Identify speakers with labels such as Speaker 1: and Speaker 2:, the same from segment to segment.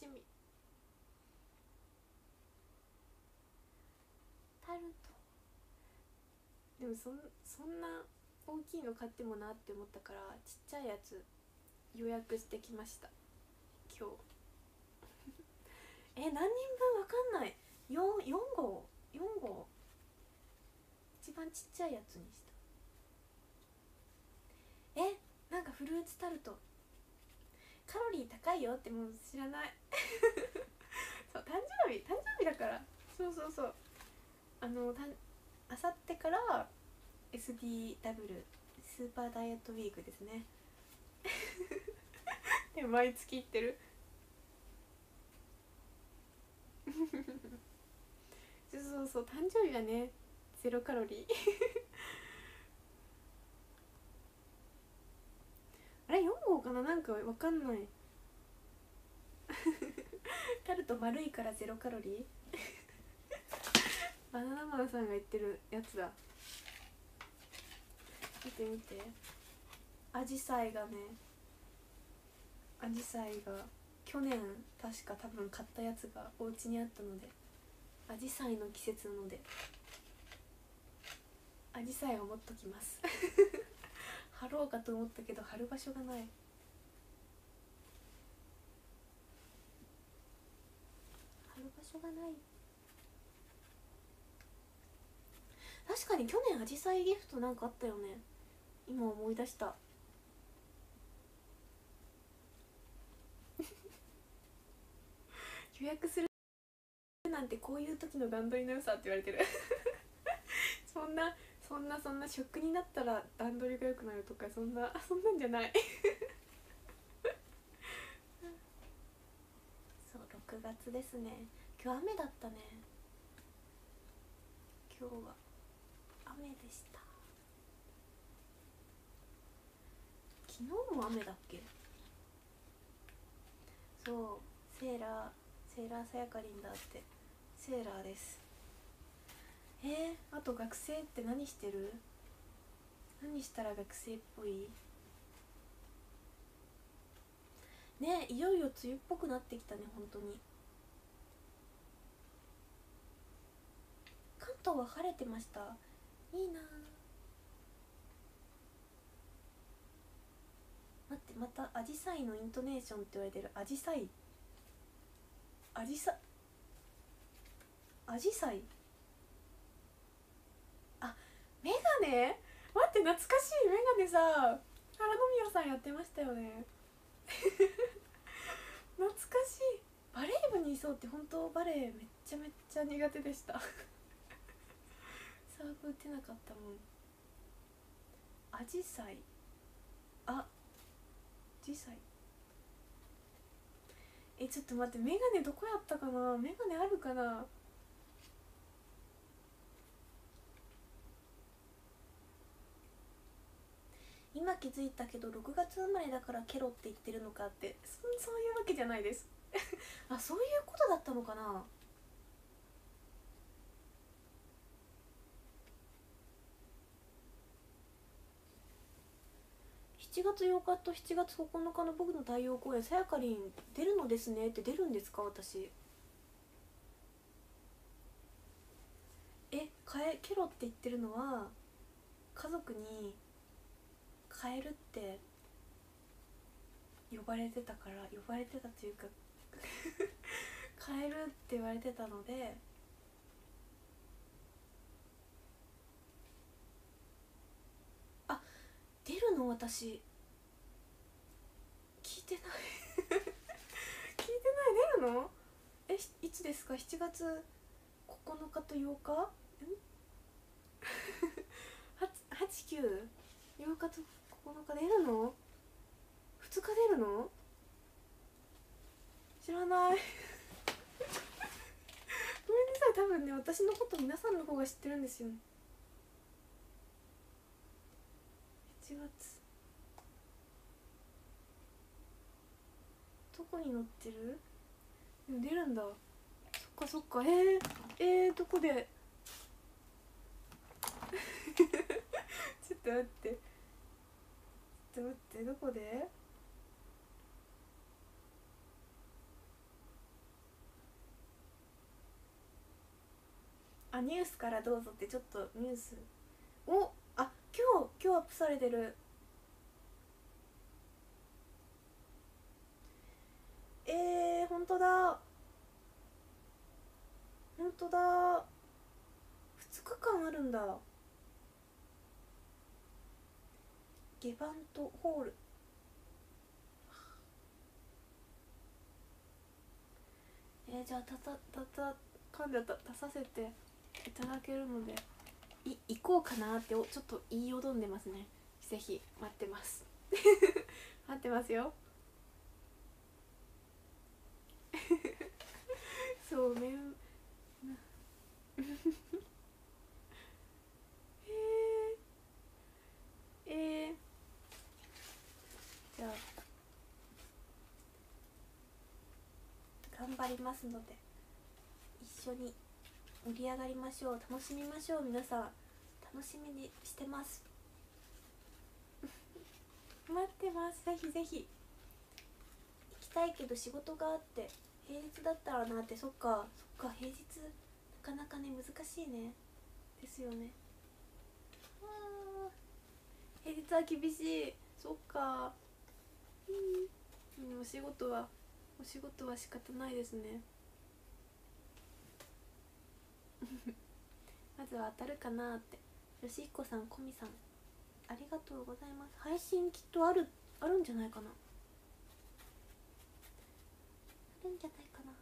Speaker 1: しみ。タルト。でもそんそんな大きいの買ってもなって思ったからちっちゃいやつ予約してきました。今日。え何人分わかんない。4, 4号。4号。一番ちっちゃいやつにした。えなんかフルーツタルトカロリー高いよってもう知らない。そう誕生日誕生日だから。そうそうそう。あのたあさってから SDW スーパーダイエットウィークですね。で毎月行ってる。そうそうそう誕生日はねゼロカロリー。あれ4号かな？なんかわかんない。タルト丸いからゼロカロリー？バナナマンさんが言ってるやつだ。見て見て。アジサイがねアジサイが去年確か多分買ったやつがお家にあったのでアジサイの季節なのでアジサイを持っときます貼ろうかと思ったけど貼る場所がない。貼る場所がない。確かに去年アジサイギフトなんかあったよね。今思い出した。予約するなんてこういう時の段取りの良さって言われてる。そんなそんなそんな食になったら段取りが良くなるとかそんな そんなんじゃない。そう6月ですね。今日雨だったね。今日は雨でした。昨日も雨だっけ？そうセーラーセーラーさやかりんだって。セーラーです。えー、あと学生って何してる？何したら学生っぽい？ねいよいよ梅雨っぽくなってきたね本当に。関東は晴れてました。いいな。待ってまたアジサイのイントネーションって言われてる。アジサイ？アジサアジサイあメガネ待って懐かしい。メガネさ原野宮さんやってましたよね。懐かしい。バレー部にいそうって本当バレーめっちゃめっちゃ苦手でした。サーブ打てなかったもん。アジサイ。あジサイ。えちょっと待ってメガネどこやったかな？メガネあるかな？今気づいたけど6月生まれだからケロって言ってるのかってそそういうわけじゃないです。あそういうことだったのかな？7月8日と7月9日の僕の太陽公演さやかりん出るのですねって出るんですか？私。えかえケロって言ってるのは家族にカエルって呼ばれてたから呼ばれてたというか カエルって言われてたのであ出るの私聞いてない。聞いてない出るの？えいつですか？7月9日と8日？ん？89 8日と9日出るの？2日出るの？知らない。ごめんなさい。多分ね私のこと皆さんの方が知ってるんですよ。1月。どこに載ってる？出るんだ。そっかそっか。えー、えー、どこで？ちょっと待って。って待ってどこで？あニュースからどうぞってちょっとニュース。おあ今日今日アップされてる。えー、本当だ。本当だ。2日間あるんだ。ゲバントホール。えー、じゃあたたたた噛んじゃった出させていただけるのでい行こうかなっておちょっと言いよどんでますね。ぜひ待ってます。待ってますよ。そうめん。えー、えー、じゃあ頑張りますので一緒に盛り上がりましょう。楽しみましょう。皆さん楽しみにしてます。待ってます。ぜひぜひ。行きたいけど仕事があって平日だったらなって。そっかそっか。平日なかなかね難しいね。ですよね。あ平日は厳しい。そっかうんお仕事はお仕事は仕方ないですね。まずは当たるかなって。よしひこさんこみさん。ありがとうございます。配信きっとあるあるんじゃないかな。あるんじゃないかな。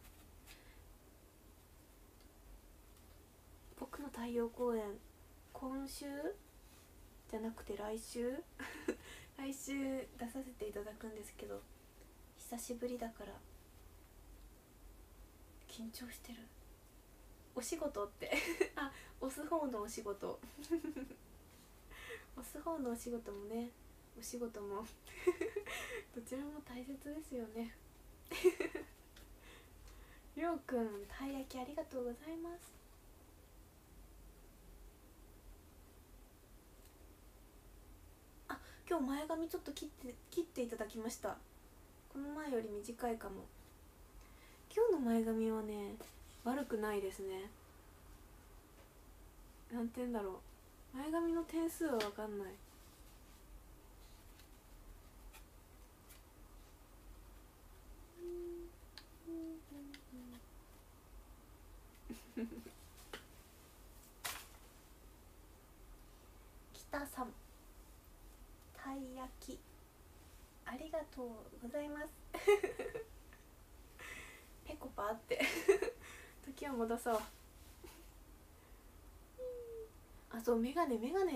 Speaker 1: 僕の太陽公演今週？じゃなくて来週？来週出させていただくんですけど久しぶりだから緊張してる。お仕事って？あ押す方のお仕事。押す方のお仕事もねお仕事も どちらも大切ですよね。りょうくんたい焼きありがとうございますあ今日前髪ちょっと切って切っていただきました。この前より短いかも。今日の前髪はね悪くないですね。何て言うんだろう。前髪の点数は分かんない北さんたい焼き。ありがとうございます。ペコパって。時を戻そう。あそうメガネメガネ。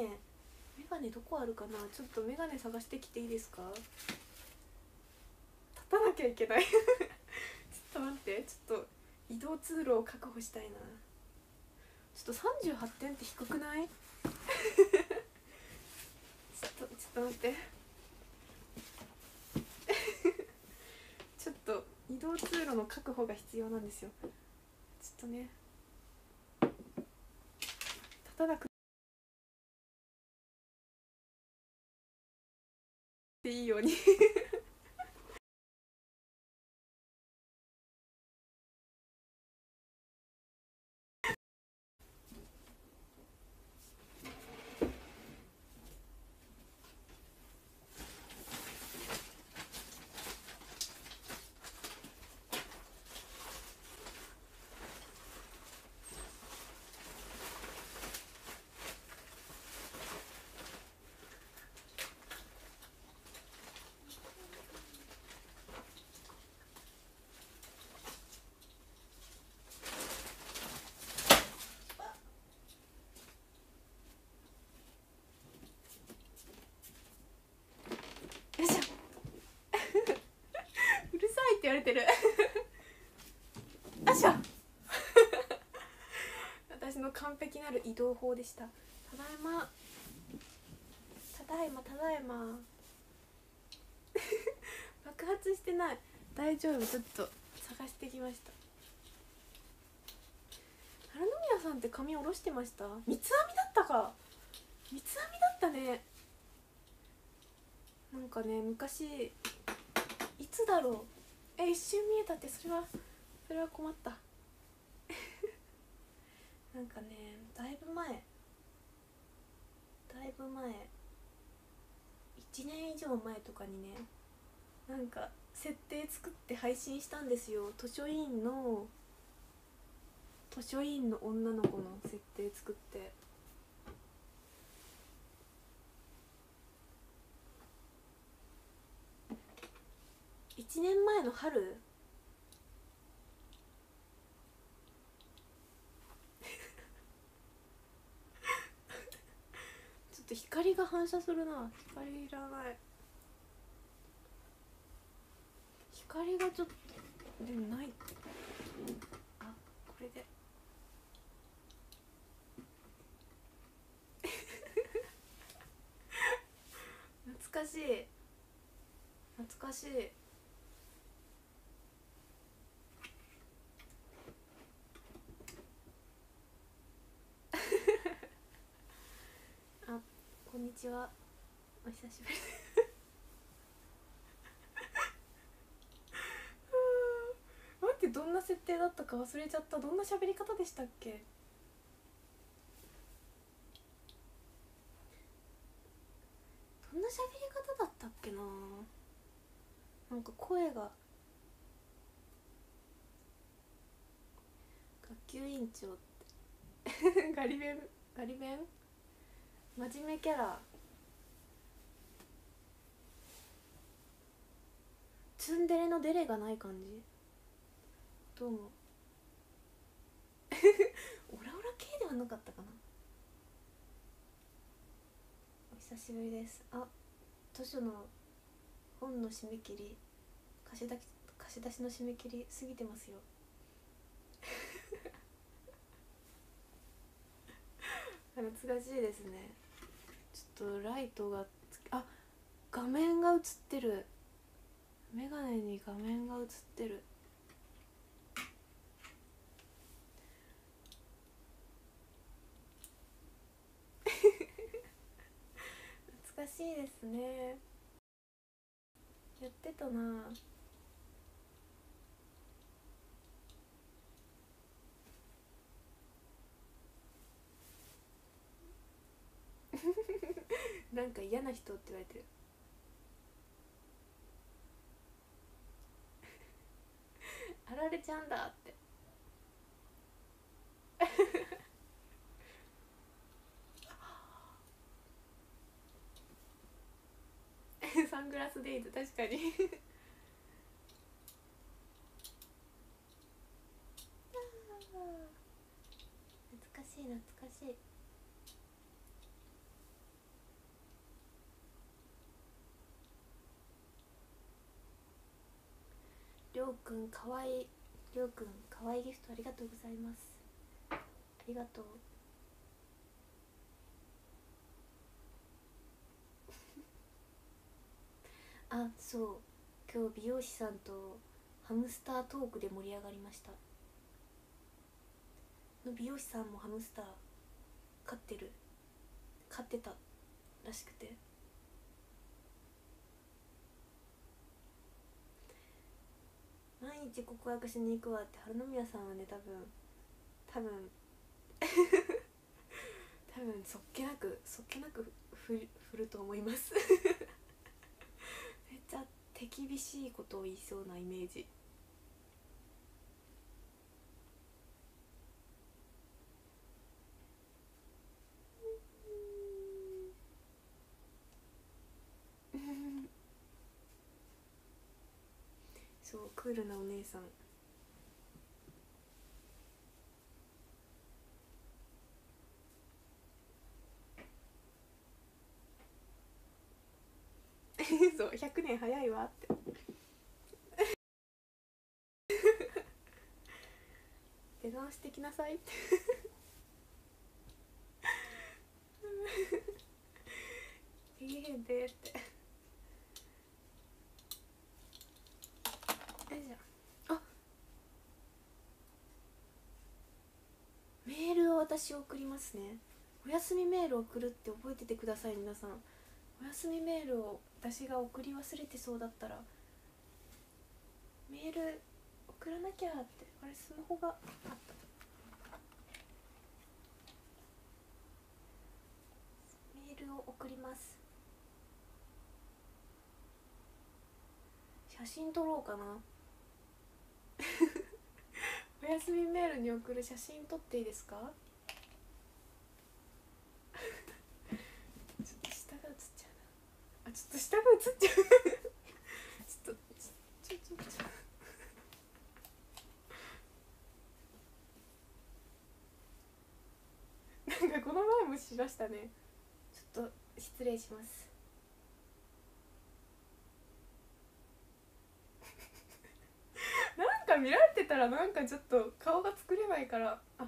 Speaker 1: メガネどこあるかな？ちょっとメガネ探してきていいですか？立たなきゃいけない。ちょっと待って。ちょっと移動通路を確保したいな。ちょっと38点って低くない？ちょっとちょっと待ってちょっと移動通路の確保が必要なんですよ。ちょっとね。立たなくていいようによいしょうるさいってる。よいしょ私の完璧なる移動法でした。ただいま。ただいまただいま。爆発してない。大丈夫。ちょっと探してきました。春宮さんって髪下ろしてました？三つ編みだったか。三つ編みだったね。なんかね昔いつだろうえ一瞬見えたってそれはそれは困った。なんかねだいぶ前。だいぶ前。1年以上前とかにねなんか設定作って配信したんですよ。図書委員の図書委員の女の子の設定作って。1年前の春？ちょっと光が反射するな。光いらない。光がちょっとでもない。あこれで。懐かしい。懐かしいあこんにちは。お久しぶり。待ってどんな設定だったか忘れちゃった。どんな喋り方でしたっけ？どんな喋り方だったっけな？なんか声が。学級委員長って。ガリ弁ガリ弁真面目キャラ。ツンデレのデレがない感じ？どうも オラオラ系ではなかったかな？お久しぶりです。あ図書の本の締め切り。貸し出し貸し出しの締め切り過ぎてますよ。懐かしいですね。とライトがつあ画面が映ってる。メガネに画面が映ってる。懐かしいですね。やってたな。なんか嫌な人って言われてる。あられちゃんだって。サングラスデイズ確かに。懐かしい懐かしいうくんかわいいりょうくんかわいいギフトありがとうございます。ありがとう。あそう。今日美容師さんとハムスタートークで盛り上がりました。の美容師さんもハムスター飼ってる。飼ってたらしくて。毎日告白しに行くわって春宮さんはね多分多分 多分そっけなくそっけなくふ振ると思います。めっちゃ手厳しいことを言いそうなイメージそうクールなお姉さん。そう100年早いわって。出直してきなさいっていいへんでって。私送りますね。お休みメール送るって覚えててください皆さん。お休みメールを私が送り忘れてそうだったらメール送らなきゃってあれスマホがあった。メールを送ります。写真撮ろうかな。お休みメールに送る写真撮っていいですか？と下が写っちゃうちょっとちょちょちょちょなんかこの前もしましたね。ちょっと失礼します。なんか見られてたらなんかちょっと顔が作れないから。あ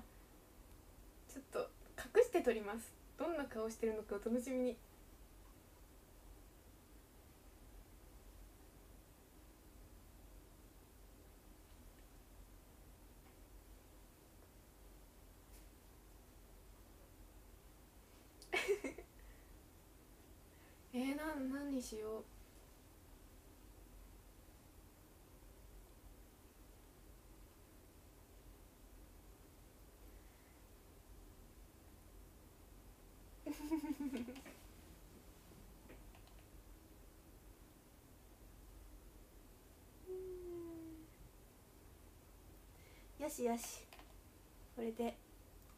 Speaker 1: ちょっと隠して撮ります。どんな顔してるのかお楽しみにえー、なん何にしよう。よしよし。これで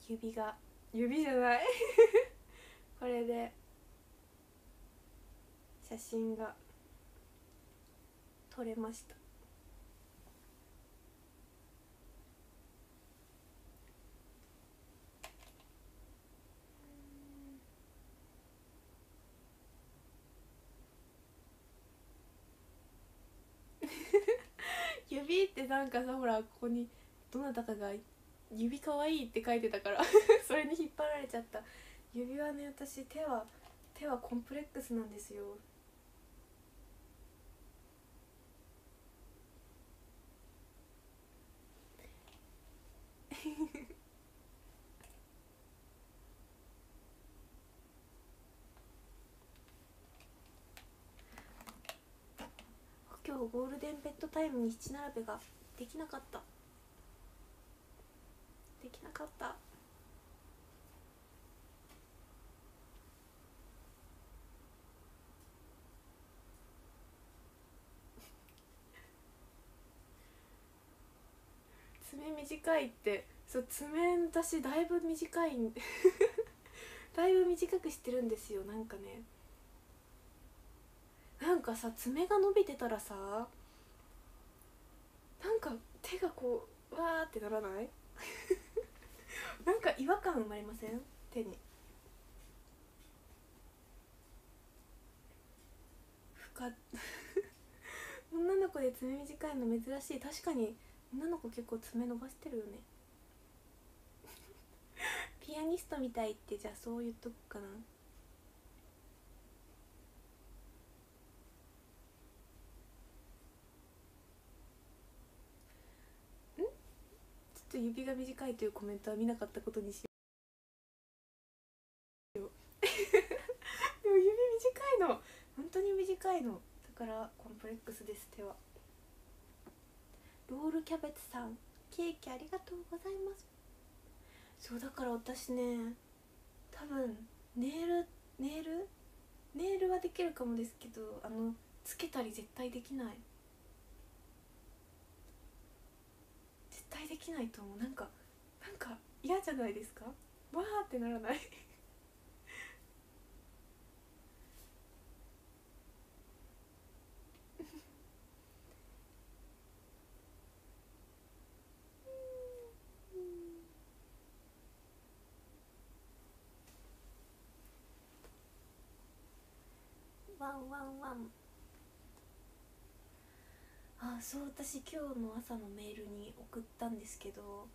Speaker 1: 指が。指じゃない。これで写真が撮れました。指ってなんかさほらここにどなたかが「指かわいい」って書いてたから それに引っ張られちゃった。指輪ね私手は手はコンプレックスなんですよ今日ゴールデンベッドタイムに七並べができなかった。できなかった。爪短いってそう爪私だいぶ短い。だいぶ短くしてるんですよなんかね。かさ爪が伸びてたらさなんか手がこうわーってならない？なんか違和感生まれません？手に。深 女の子で爪短いの珍しい。確かに女の子結構爪伸ばしてるよね。ピアニストみたいってじゃあそう言っとくかなちょっと指が短いというコメントは見なかったことにしよう。でも指短いの。本当に短いの。だからコンプレックスです手は。ロールキャベツさんケーキありがとうございます。そうだから私ね多分ネイルネイル？ネイルはできるかもですけどあのつけたり絶対できない。対できないと思う。なんかなんか嫌じゃないですか？わーってならない？ワンワンワン。あそう私今日の朝のメールに送ったんですけど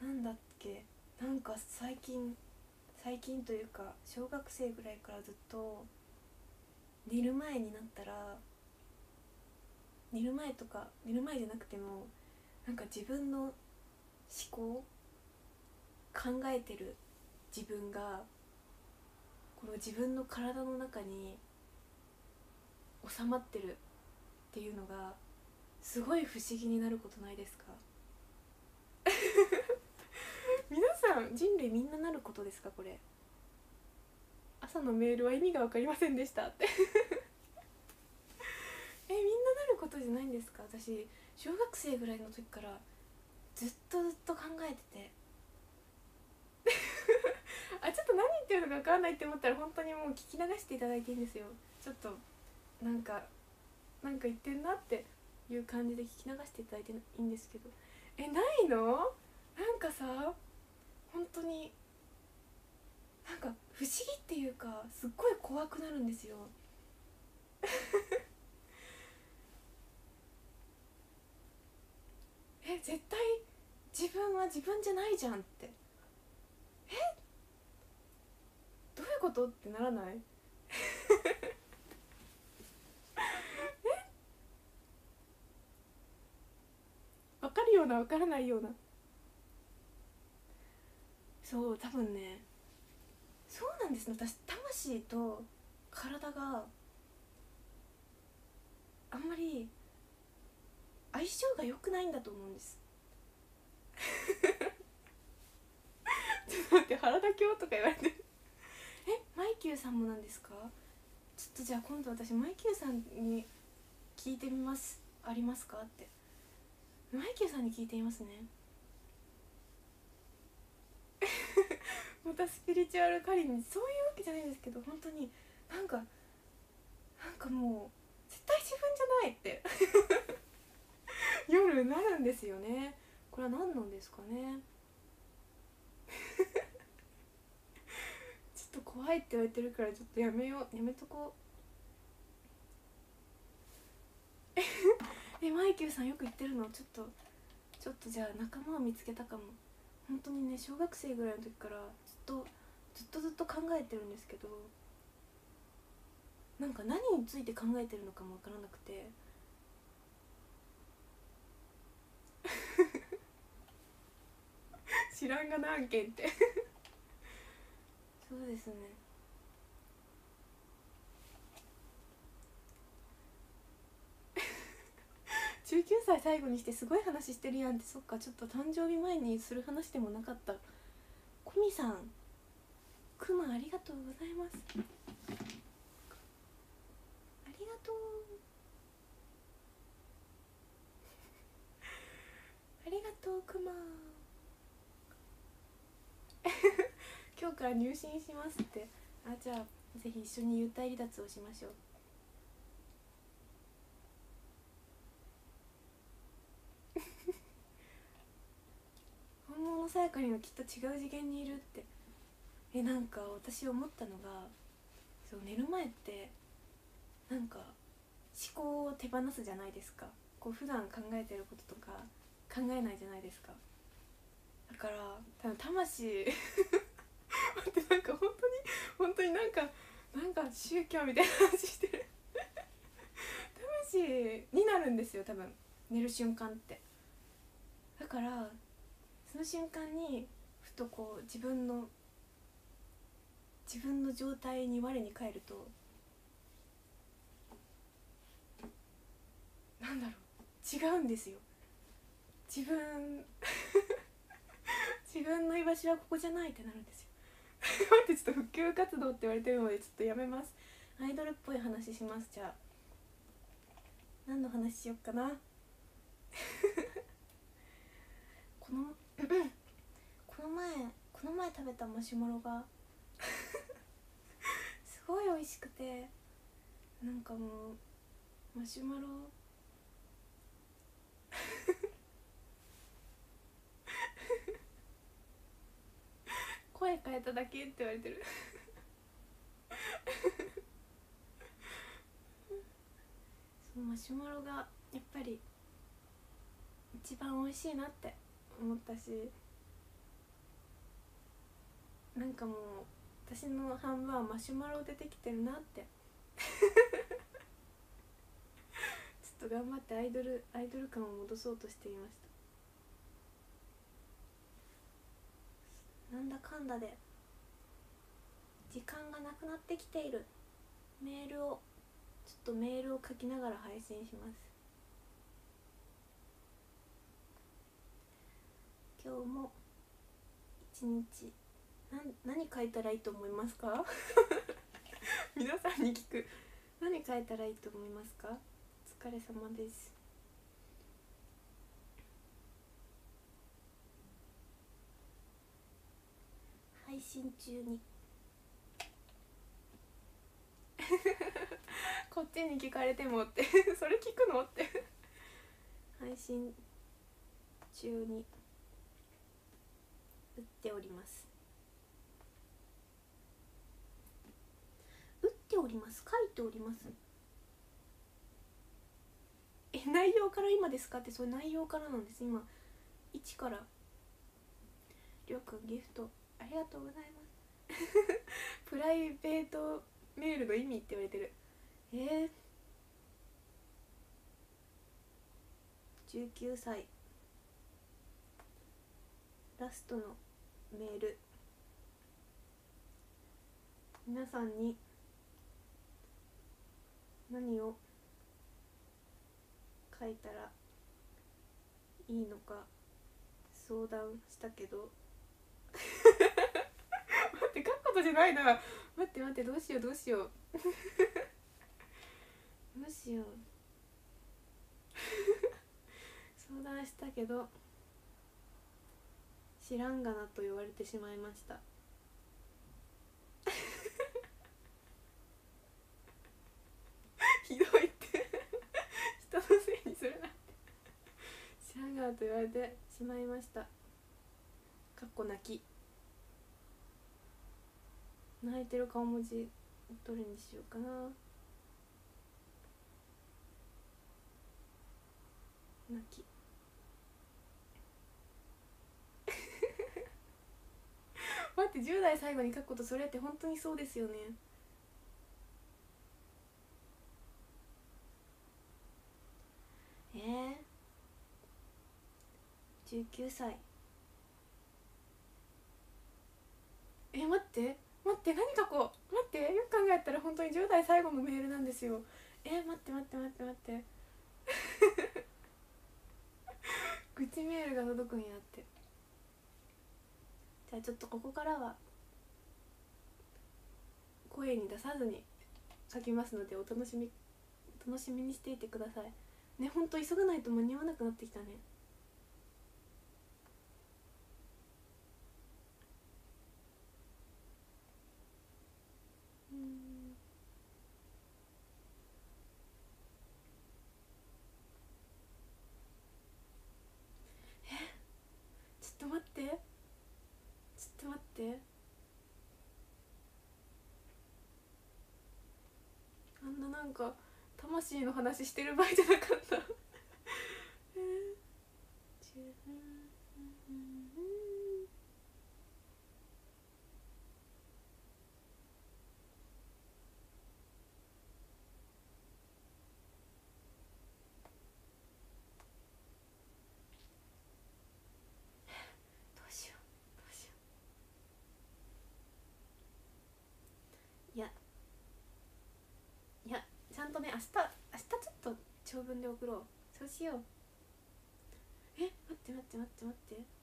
Speaker 1: なんだっけ？なんか最近最近というか小学生ぐらいからずっと寝る前になったら寝る前とか寝る前じゃなくてもなんか自分の思考考えてる自分がこの自分の体の中に収まってるっていうのがすごい不思議になることないですか？皆さん人類みんななることですかこれ？朝のメールは意味が分かりませんでしたって。えみんななることじゃないんですか？私小学生ぐらいの時からずっとずっと考えてて。あちょっと何言ってるのか分かんないって思ったら本当にもう聞き流していただいていいんですよ。ちょっとなんかなんか言ってんなっていう感じで聞き流していただいていいんですけど。えないの？なんかさ本当になんか不思議っていうかすっごい怖くなるんですよ。え絶対自分は自分じゃないじゃんって。え？どういうこと？ってならないえ分かるような分からないような。そう多分ね。そうなんですね。私魂と体があんまり相性が良くないんだと思うんです。ちょっと待って原田教とか言われて。えマイキューさんもなんですか？ちょっとじゃあ今度私マイキューさんに聞いてみます。ありますか？って。マイキューさんに聞いてみますね。またスピリチュアルカリにそういうわけじゃないんですけど本当になんかなんかもう絶対自分じゃないって。夜なるんですよね。これは何なんですかね。ちょっと怖いって言われてるからちょっとやめようやめとこうえマイケルさんよく言ってるの？ちょっとちょっとじゃあ仲間を見つけたかも。本当にね小学生ぐらいの時からずっとずっとずっと考えてるんですけどなんか何について考えてるのかも分からなくて。知らんがな案件って。そうですね19歳最後にしてすごい話してるやんってそっかちょっと誕生日前にする話でもなかった。コミさんくまありがとうございます。ありがとう。ありがとうくま 今日から入信しますって。あじゃあぜひ一緒に幽体離脱をしましょう。本物さやかにはきっと違う次元にいるって。えなんか私思ったのがそう寝る前ってなんか思考を手放すじゃないですか。こう普段考えてることとか考えないじゃないですか。だから多分魂 待ってなんか本当に本当になんかなんか宗教みたいな話してる。魂になるんですよ多分。寝る瞬間って。だからその瞬間にふとこう自分の自分の状態に我に返るとなんだろう違うんですよ。自分 自分の居場所はここじゃないってなるんですよ。待ってちょっと普及活動って言われてるのでちょっとやめます。アイドルっぽい話します。じゃあ何の話しよっかな。この この前この前食べたマシュマロが すごい美味しくてなんかもうマシュマロ 声変えただけって言われてる。そうマシュマロがやっぱり一番美味しいなって思ったしなんかもう私の半分はマシュマロ出てきてるなって。ちょっと頑張ってアイドルアイドル感を戻そうとしていました。なんだかんだで時間がなくなってきている。メールをちょっとメールを書きながら配信します。今日も一日なん何書いたらいいと思いますか？皆さんに聞く。何書いたらいいと思いますか？お疲れ様です。配信中に。こっちに聞かれてもって。それ聞くのって。配信中に。打っております。打っております。書いております。え内容から今ですか？ってそれ内容からなんです。今1から。りょうくんギフト。ありがとうございます。プライベートメールの意味って言われてる。えー、19歳。ラストの。メール。皆さんに何を書いたらいいのか相談したけど。待って書くことじゃないな。待って待ってどうしようどうしよう。どうしよう。相談したけど知らんがなと言われてしまいました。ひどいって。人のせいにするなって。知らんがなと言われてしまいました。かっこ泣き。泣いてる顔文字どれにしようかな。泣き。待って10代最後に書くことそれって本当にそうですよね。えー、19歳。え待って。待って何書こう。待ってよく考えたら本当に10代最後のメールなんですよ。え待って待って待って待って。愚痴メールが届くんやって。じゃあちょっとここからは声に出さずに書きますのでお楽しみ楽しみにしていてください。ねほんと急がないと間に合わなくなってきたねうんえちょっと待ってちょっと待ってあんなんか魂の話してる場合じゃなかった。えーどうしようどうしよういやいやちゃんとね明日明日ちょっと長文で送ろう。そうしよう。え待って待って待って待って。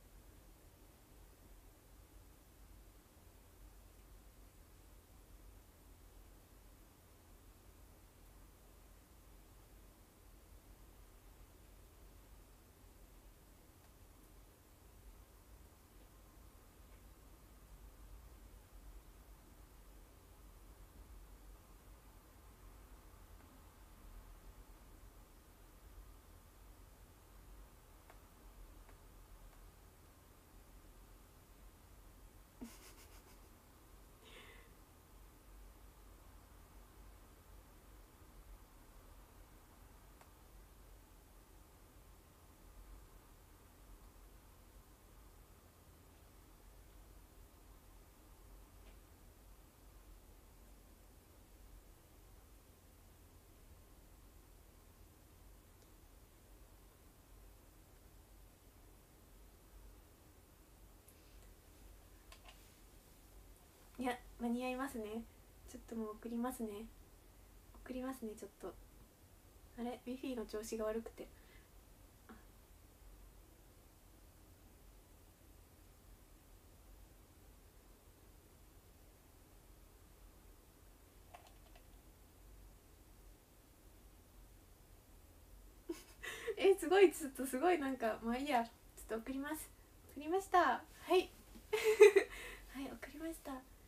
Speaker 1: 間に合いますね。ちょっともう送りますね。送りますねちょっと。あれ？ビフィの調子が悪くて。えすごい。ちょっとすごい。なんかまあいいや。ちょっと送ります。送りました。はい。はい送りました。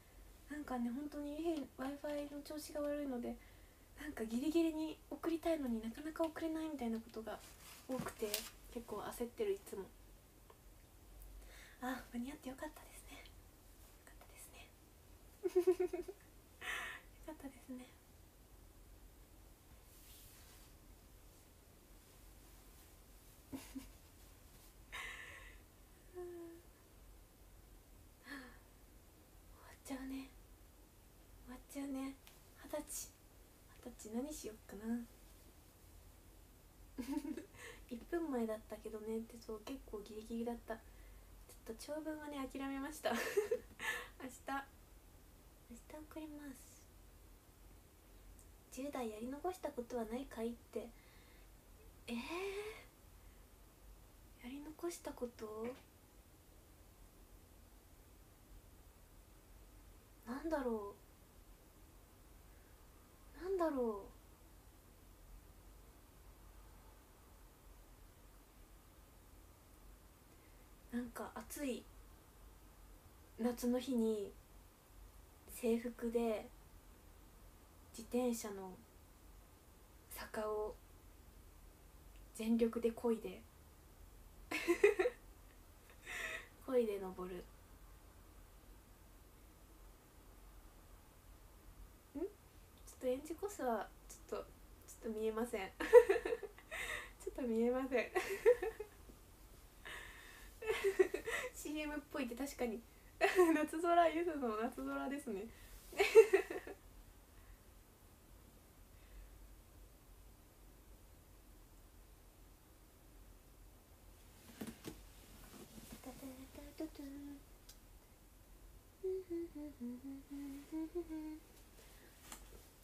Speaker 1: なんかね本当に w i f i の調子が悪いのでなんかギリギリに送りたいのになかなか送れないみたいなことが多くて結構焦ってるいつも。あ間に合ってよかったですねよかったですね。よかったですね終わっちゃうね終わっちゃうね二十歳。二十歳。何しよっかな1分前だったけどねってそう結構ギリギリだったちょっと長文はね諦めました明日明日送ります10代やり残したことはないかいってえー、やり残したことなんだろうだろう。なんか暑い夏の日に制服で自転車の坂を全力で漕いで。漕いで登るんちょっとエンジコスはちょっとちょっと見えません。ちょっと見えません。CM っぽいって確かに。夏空ゆずの夏空ですね。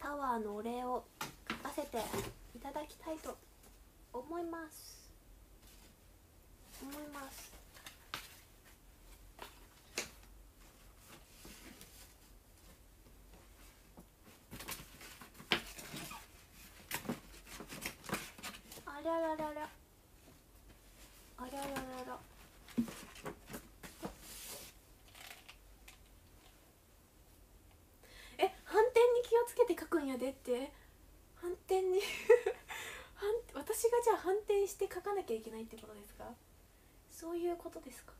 Speaker 1: タワーのお礼を書かせていただきたいと思います。思います。あらららら。あららららえ反転に気をつけて書くんやでって反転に 反私がじゃあ反転して書かなきゃいけないってことですか？そういうことですか？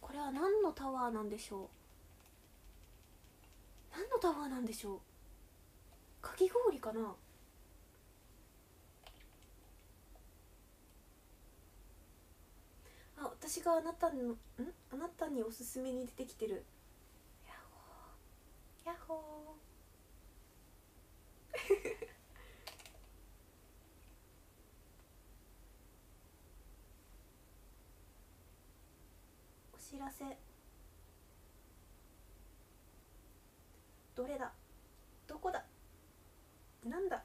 Speaker 1: これは何のタワーなんでしょう？何のタワーなんでしょう？かき氷かなあ私があなたのん？あなたにおすすめに出てきてる。ヤッホー。ヤッホー。お知らせ。どれだ？どこだ？なんだ？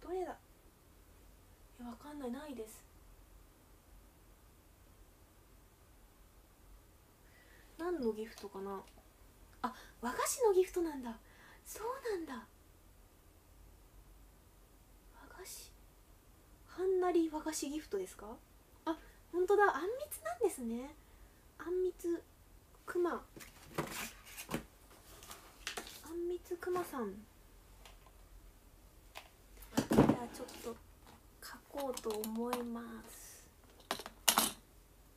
Speaker 1: どれだ？いやわかんない。ないですのギフトかな？あ和菓子のギフトなんだ。そうなんだ。和菓子？はんなり和菓子ギフトですか？あ本当だ。あんみつなんですね。あんみつくま。あんみつくまさん。じゃあちょっと書こうと思います。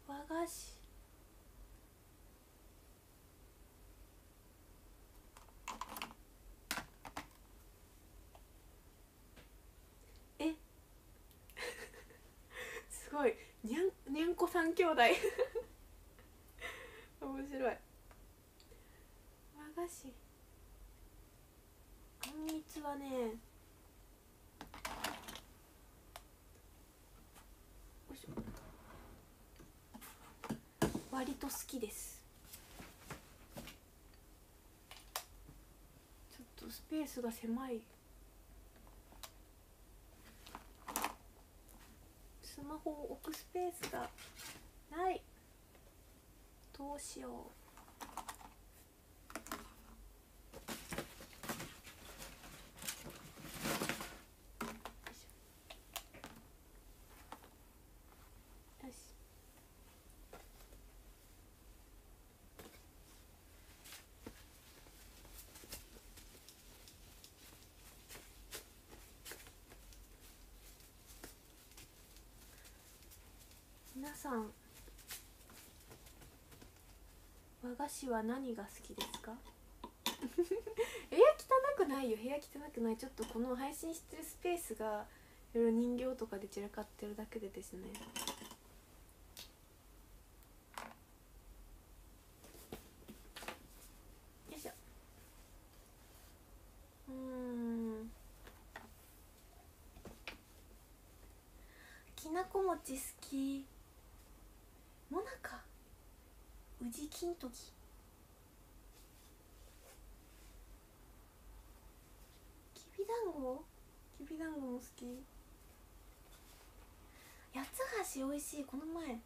Speaker 1: 和菓子えすごいにゃんこ三兄弟。面白い。和菓子。あんみつはねよいしょ割と好きです。ちょっとスペースが狭い。スマホを置くスペースがない。どうしよう。皆さん和菓子は何が好きですか？部屋汚くないよ。部屋汚くない。ちょっとこの配信してるスペースがいろいろ人形とかで散らかってるだけでですね。よいしょ。うん。きなこ餅好き。もなか宇治金時。きびだんご？きびだんごも好き。八つ橋美味しいこの前。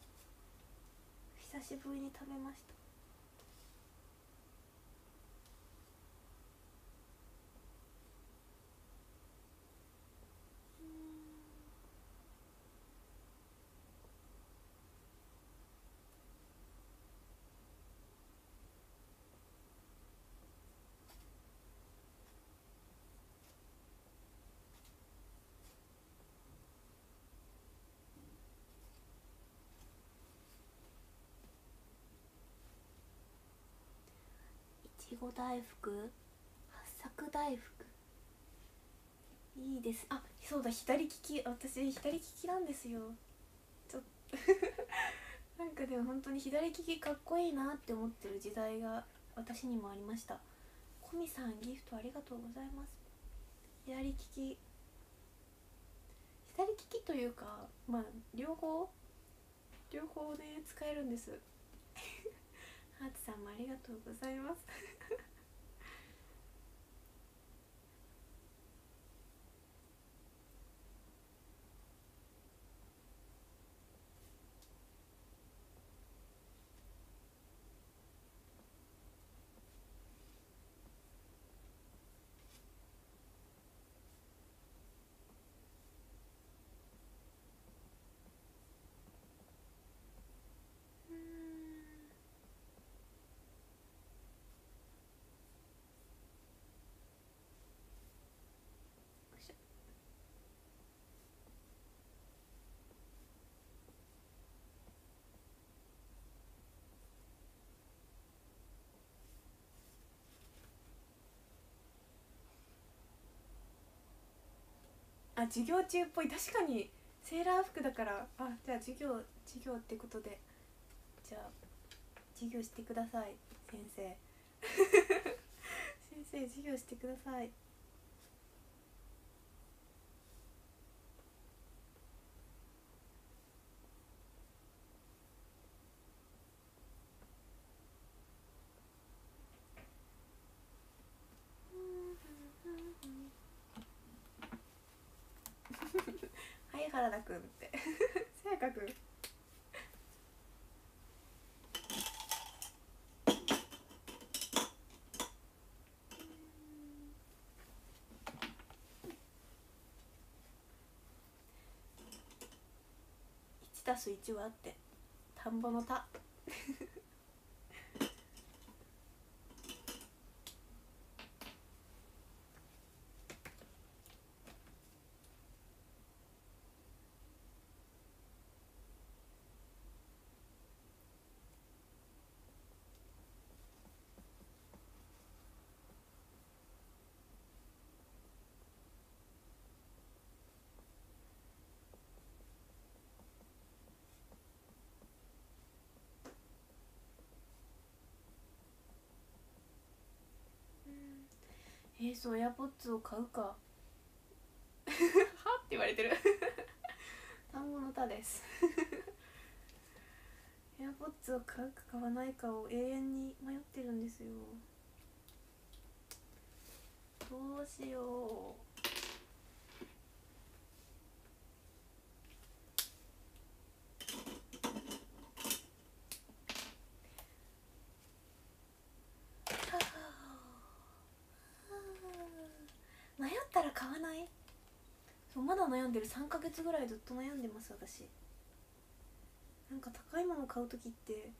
Speaker 1: 久しぶりに食べましたご大福？八作大福？いいです。あそうだ左利き。私左利きなんですよ。ちょっと。なんかでも本当に左利きかっこいいなって思ってる時代が私にもありました。コミさんギフトありがとうございます。左利き。左利きというかまあ両方？両方ね使えるんです。ハーツさんもありがとうございます。あ授業中っぽい。確かにセーラー服だからあじゃあ授業授業ってことで。じゃあ授業してください先生。先生授業してください はい原田くんって。さやかくん。たす1はあって田んぼの田。えー、そうエアポッツを買うかはっ？て言われてる。単語の歌です。エアポッツを買うか買わないかを永遠に迷ってるんですよ。どうしよう悩んでる3ヶ月ぐらいずっと悩んでます私。なんか高いもの買う時って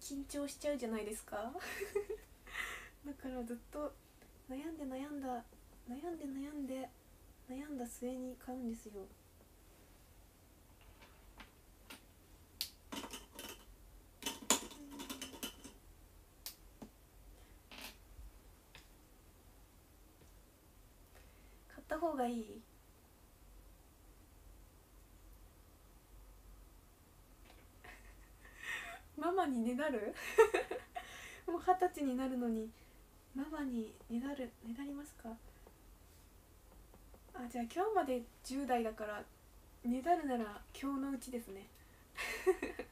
Speaker 1: 緊張しちゃうじゃないですか。だからずっと悩んで悩んだ悩んで悩んで悩んだ末に買うんですよ。買った方がいい？にねだるもう二十歳になるのにママにねだるねだりますか？あじゃあ今日まで10代だからねだるなら今日のうちですね。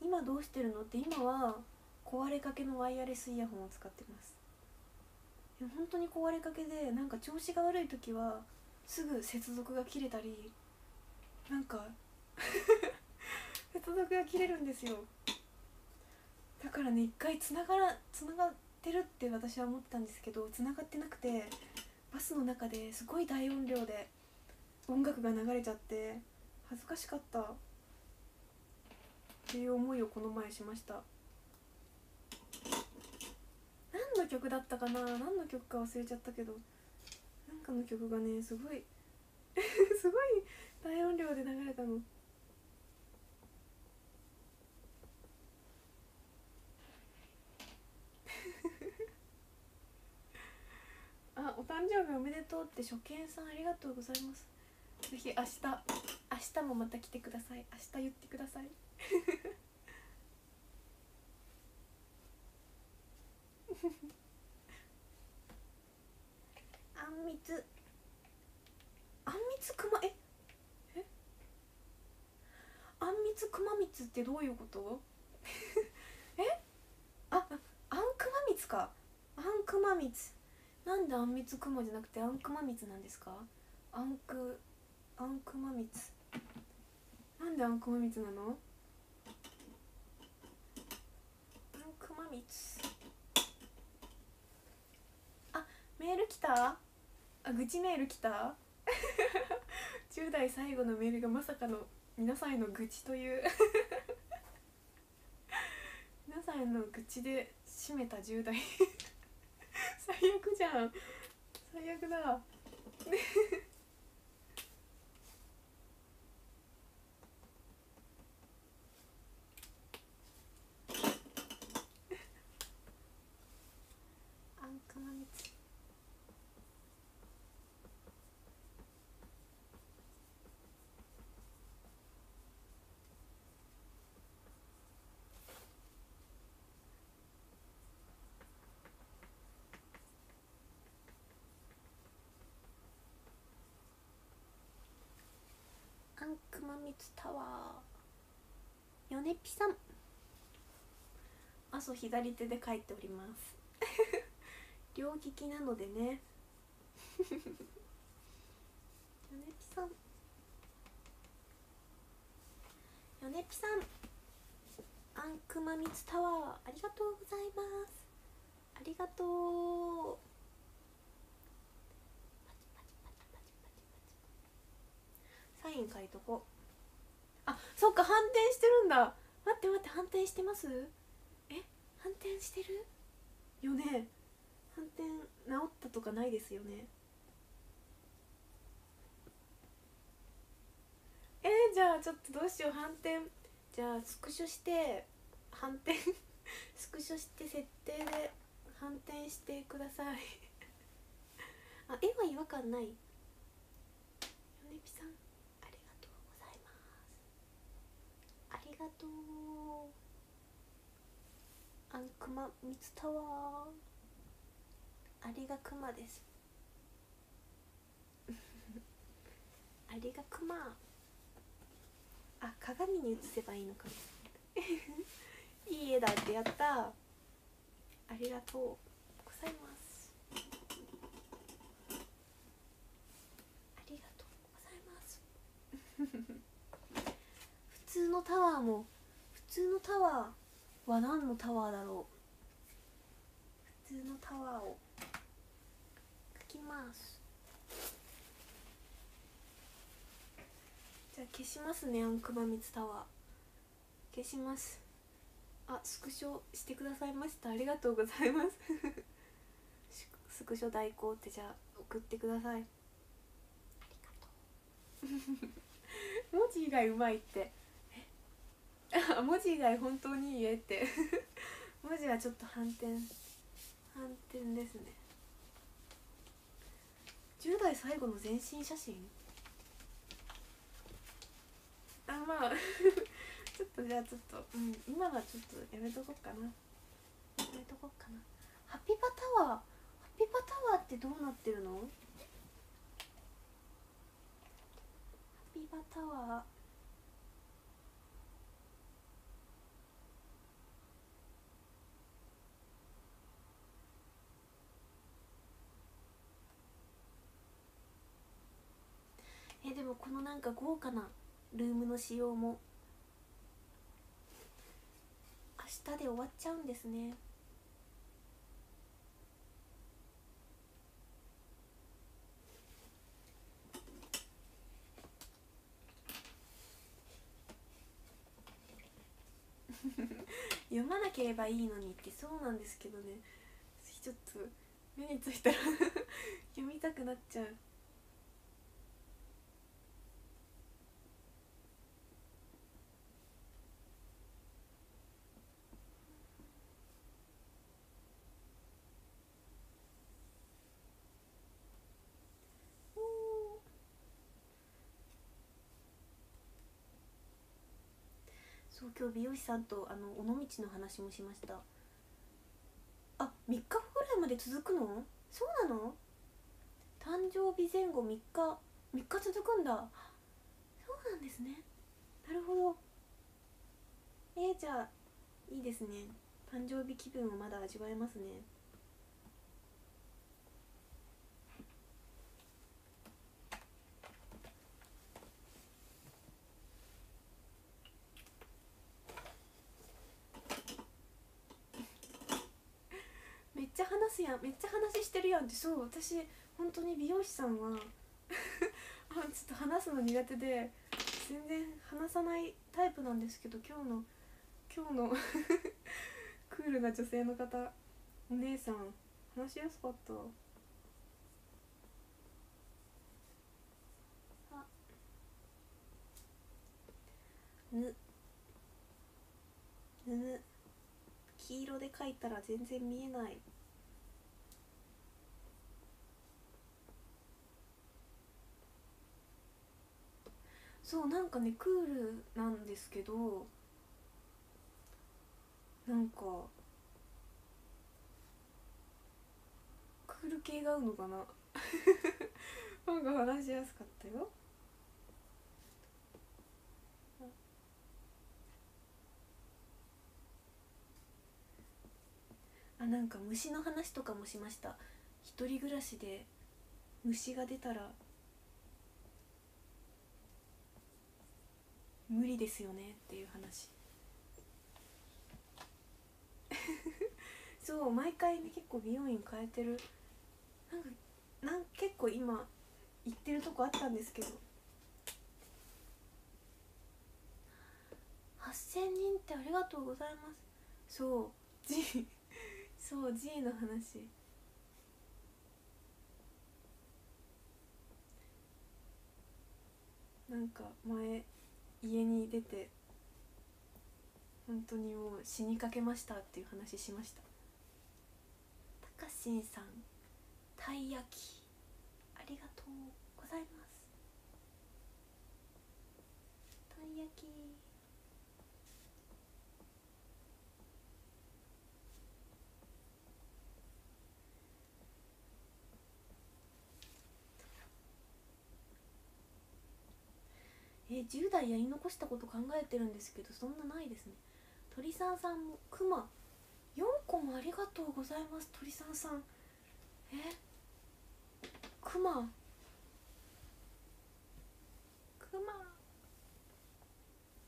Speaker 1: 今どうしてるのって今は壊れかけのワイヤレスイヤホンを使ってます。いや本当に壊れかけでなんか調子が悪い時はすぐ接続が切れたりなんか 接続が切れるんですよ。だからね一回つながらつながってるって私は思ってたんですけどつながってなくてバスの中ですごい大音量で音楽が流れちゃって恥ずかしかった。っていう思いをこの前しました。何の曲だったかな？何の曲か忘れちゃったけど。かの曲がねすごい すごい大音量で流れたの。あお誕生日おめでとうって初見さんありがとうございます。ぜひ明日明日もまた来てください。明日言ってください。んみつ。あんみつくまえ？え？あんみつくまみつってどういうこと？え？あああんくまみつか。あんくまみつ。なんであんみつくまじゃなくてあんくまみつなんですか？あんくあんくまみつ。なんであんくまみつなの？あんくまみつ。あメール来た？あ愚痴メール来た？10代最後のメールがまさかの皆さんへの愚痴という。皆さんへの愚痴で締めた10代 最悪じゃん。最悪だあんくまみつあんくまみつタワー。よねぴさん阿蘇左手で書いております。両利きなのでね。よねぴさんよねぴさんあんくまみつタワー。ありがとうございます。ありがとう。サイン書いとこ。あそっか反転してるんだ。待って待って反転してます？え反転してる？よね。反転治ったとかないですよね。えー、じゃあちょっとどうしよう。反転じゃあスクショして反転 スクショして設定で反転してください。あ絵は違和感ないよねぴさんありがとうございますありがとう。あんくまみつタワー。ありがくまです。ありがくまあ鏡に映せばいいのか いい絵だってやった。ありがとう。ございますありがとうございます普通のタワーも普通のタワーは何のタワーだろう？普通のタワーを描きます。じゃあ消しますねアンクマミツタワー。消します。あスクショしてくださいました。ありがとうございます。スクショ代行ってじゃあ送ってください。ありがとう。文字以外うまいって。文字以外本当にいい絵って。文字はちょっと反転反転ですね。10代最後の全身写真？あまあ ちょっとじゃあちょっと、うん、今はちょっとやめとこっかな。やめとこっかな。ハピーパタワーハピーパタワーってどうなってるの？ハピーパタワー。もこのなんか豪華なルームの仕様も明日で終わっちゃうんですね。読まなければいいのにってそうなんですけどね。ちょっと目についたら 読みたくなっちゃう。今日美容師さんとあの尾道の話もしました。あ3日後ぐらいまで続くの？そうなの？誕生日前後3日3日続くんだ。そうなんですね。なるほど。えー、じゃあいいですね。誕生日気分をまだ味わえますねちゃ話すやんめっちゃ話してるやんってそう私本当に美容師さんは あちょっと話すの苦手で全然話さないタイプなんですけど今日の今日の クールな女性の方お姉さん話しやすかった？あ。ぬ。ぬぬ。黄色で描いたら全然見えないそうなんかねクールなんですけどなんかクール系が合うのかな？なんか話しやすかったよ。あなんか虫の話とかもしました。一人暮らしで虫が出たら無理ですよねっていう話。そう毎回ね結構美容院変えてる。なんかなん結構今行ってるとこあったんですけど。8000人ってありがとうございます。そう。G そう G の話。なんか前家に出て本当にもう死にかけましたっていう話しました。たかしんさんたい焼き。ありがとうございます。たい焼き。え10代やり残したこと考えてるんですけどそんなないですね。鳥さんさんもくま4個もありがとうございます鳥さんさん。え？くまくま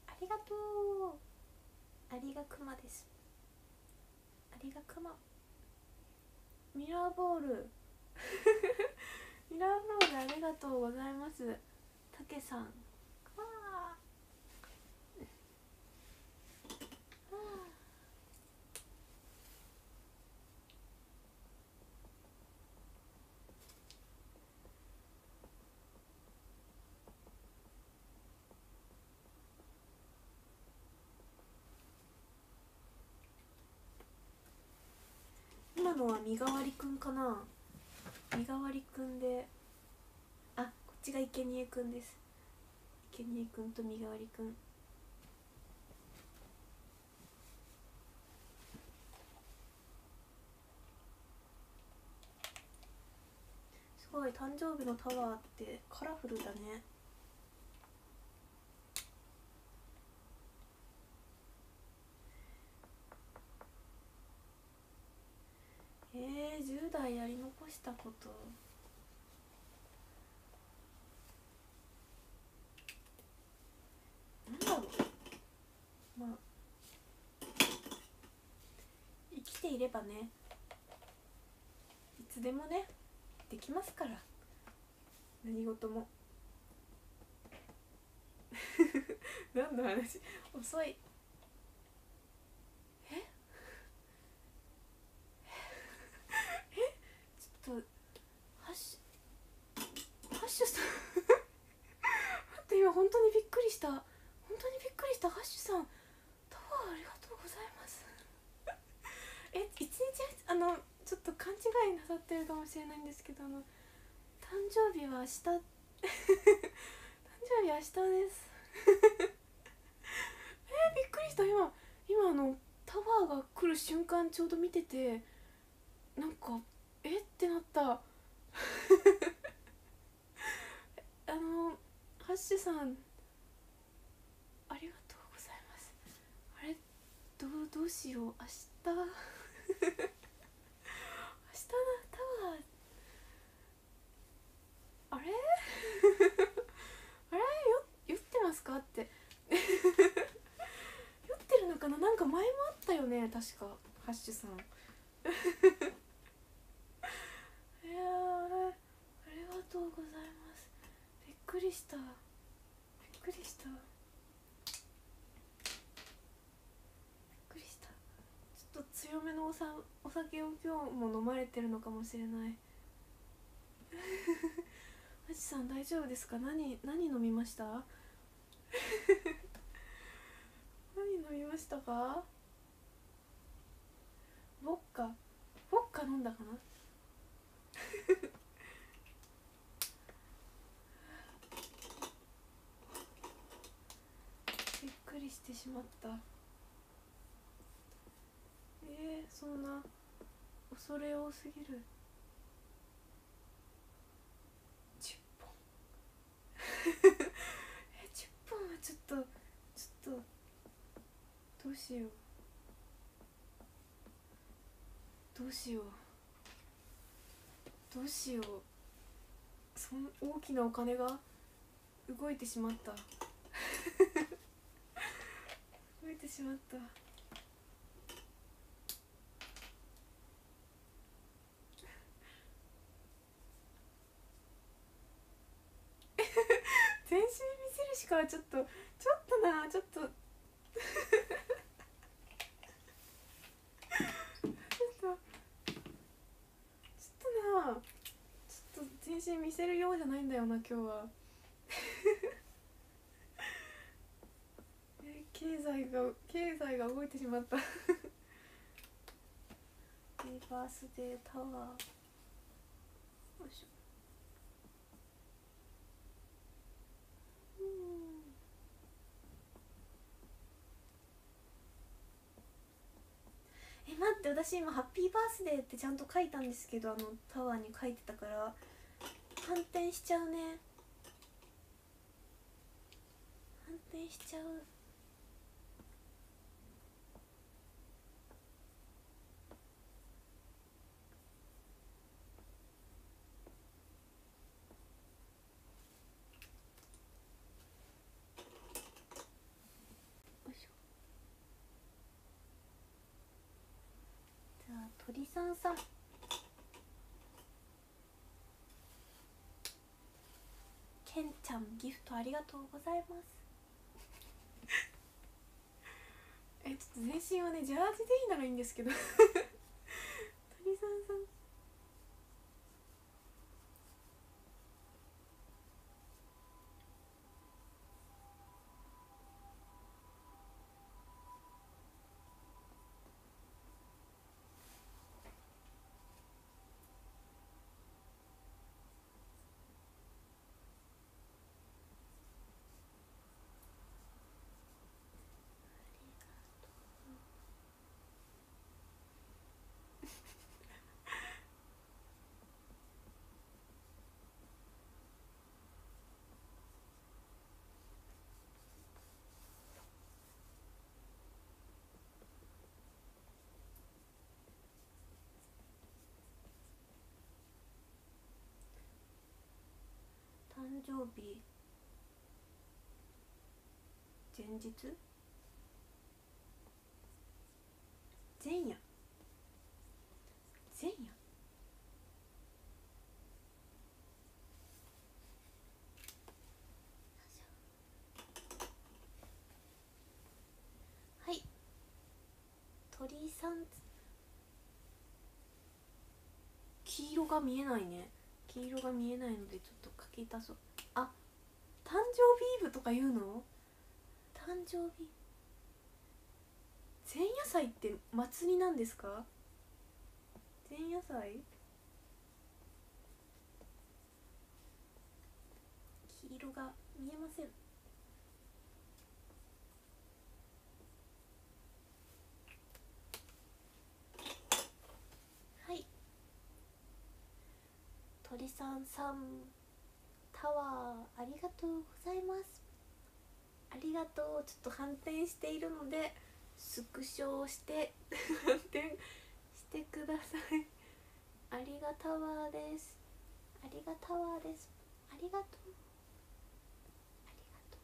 Speaker 1: ありがとう。ありがくまです。ありがくまミラーボール。ミラーボールありがとうございます。たけさん今のは身代わりくんかな？身代わりくんで。あこっちが生贄くんです。生贄くんと身代わりくんすごい誕生日のタワーってカラフルだね。えー、10代やり残したことなんだろうまあ生きていればねいつでもねできますから。何事も。何の話？遅い。え？え？ちょっとハッシュハッシュさん。待って今本当にびっくりした。本当にびっくりしたハッシュさん。タワーありがとうございます。日あのちょっと勘違いなさってるかもしれないんですけどあの誕生日は明日。誕生日明日です。えー、びっくりした。今今あのタワーが来る瞬間ちょうど見ててなんかえ？ってなった。あのハッシュさんありがとうございます。あれ？どうどうしよう。明日？明日のタワーあれ？あれ？よ酔ってますか？って。酔ってるのかな？なんか前もあったよね確か。ハッシュさん。いやありがとうございます。びっくりした。びっくりしたびっくりしたちょっと強めのおさお酒を今日も飲まれてるのかもしれない。ハチさん大丈夫ですか？何何飲みました？何飲みましたか？ウォッカウォッカ飲んだかな？びっくりしてしまった。えー、そんな恐れ多すぎる。10本。え10本はちょっとちょっとどうしよう。どうしよう。どうしよう。そん大きなお金が動いてしまった。動いてしまった全身見せるしかちょっとちょっとなちょっと。ちょっとちょっとなちょっと全身見せるようじゃないんだよな今日は。経済が経済が動いてしまった。ハッピーバースデータワーよいしょうんえ待って私今「ハッピーバースデー」ってちゃんと書いたんですけどあのタワーに書いてたから反転しちゃうね。反転しちゃうよいしょじゃあ鳥さん。さんけんちゃんギフトありがとうございます。えちょっと全身はねジャージでいいならいいんですけど。鳥さんさん生日。前日？前夜。前夜。はい。鳥さん。黄色が見えないね。黄色が見えないのでちょっと書き足そう。誕生日イブとか言うの？誕生日。前夜祭って祭りなんですか？前夜祭？黄色が見えません。はい。鳥さんさんタワーありがとうございます。ありがとう。ちょっと反転しているのでスクショをして反転 してください。ありがタワーです。ありがタワーです。ありがとう。ありがとう。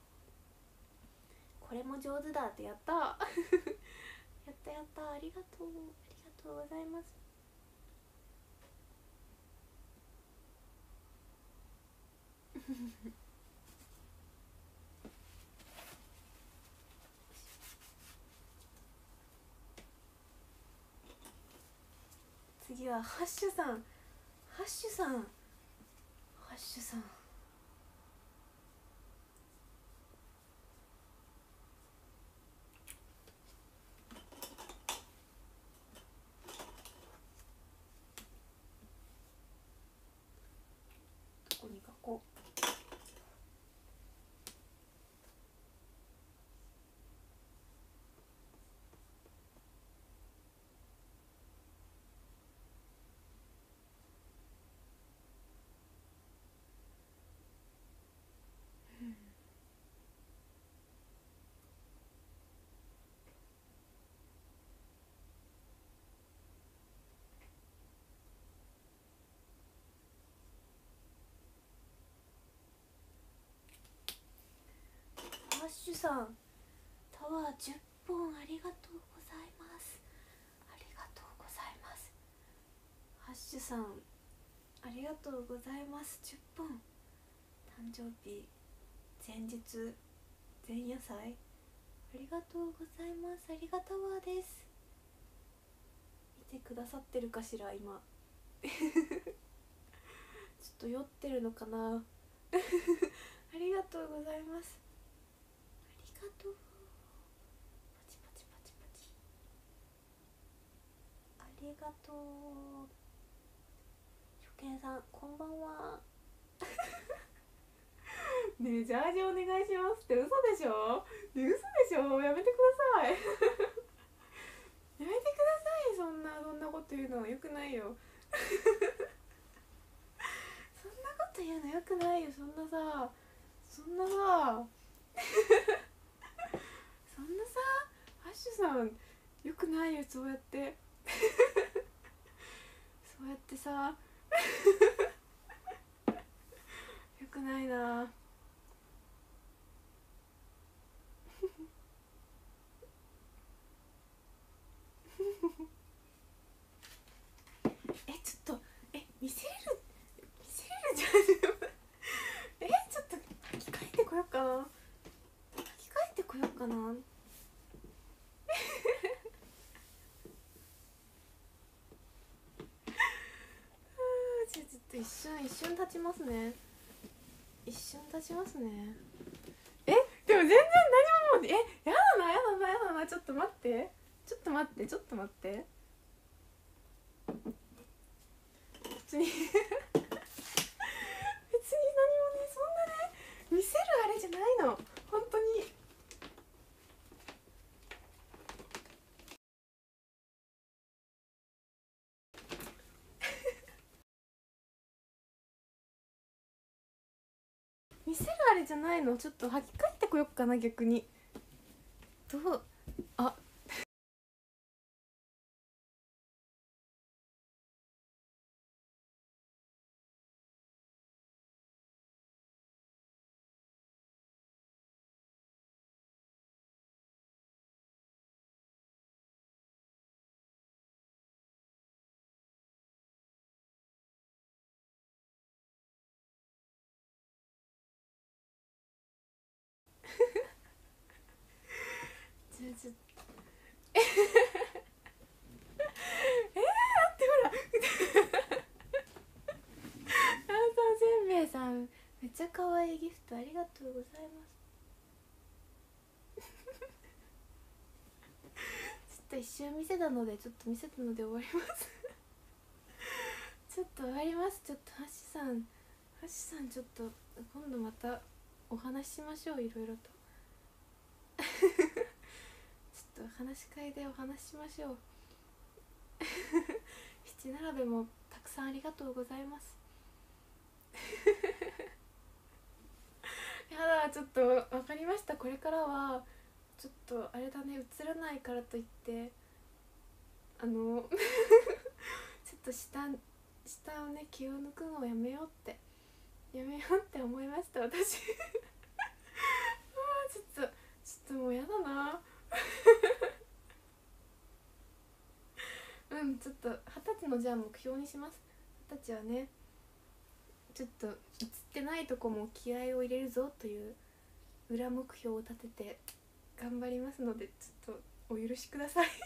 Speaker 1: これも上手だってやった。やったやった。ありがとう。ありがとうございます。次はハッシュさん。ハッシュさん。ハッシュさんここに書こうハッシュさんタワー10本ありがとうございます。ありがとうございます。ハッシュさんありがとうございます。10本。誕生日前日前夜祭。ありがとうございます。ありがタワーです。見てくださってるかしら今。ちょっと酔ってるのかな。ありがとうございます。がとう。パチパチパチパチ。ありがとう。初見さんこんばんは。ねえジャージお願いしますって嘘でしょ？ね嘘でしょ？やめてください。やめてください。そんなそんなこと言うの。よくないよ。そんなこと言うのよくないよ。そんなさ。そんなさ。そんなさハッシュさんよくないよそうやって。そうやってさ。よくないな。えちょっとえ見せれる見せれるじゃん。えちょっと履き替えてこようかな。こようかな？うんじゃちょっと一瞬一瞬立ちますね。一瞬立ちますね。え？でも全然何ももうえ？やだなやだなやだなちょっと待って。ちょっと待ってちょっと待って。別に。別に何もねそんなね見せるあれじゃないの。本当に。せるあれじゃないの？ちょっと履き替えてこよっかな逆に。どう？あちょっとえ？ー、だってほら。あそうせんべいさんめっちゃ可愛いギフトありがとうございます。ちょっと一瞬見せたのでちょっと見せたので終わります。ちょっと終わります。ちょっとハッシュさんハッシュさんちょっと今度またお話ししましょういろいろと。と話し会でお話ししましょう。七並べもたくさんありがとうございます。やだちょっと分かりました。これからはちょっとあれだね映らないからといってあの ちょっと下下をね気を抜くのをやめようってやめようって思いました私。ああちょっとちょっともうやだな。うんちょっと二十歳のじゃあ目標にします。二十歳はねちょっと映ってないとこも気合を入れるぞという裏目標を立てて頑張りますのでちょっとお許しください。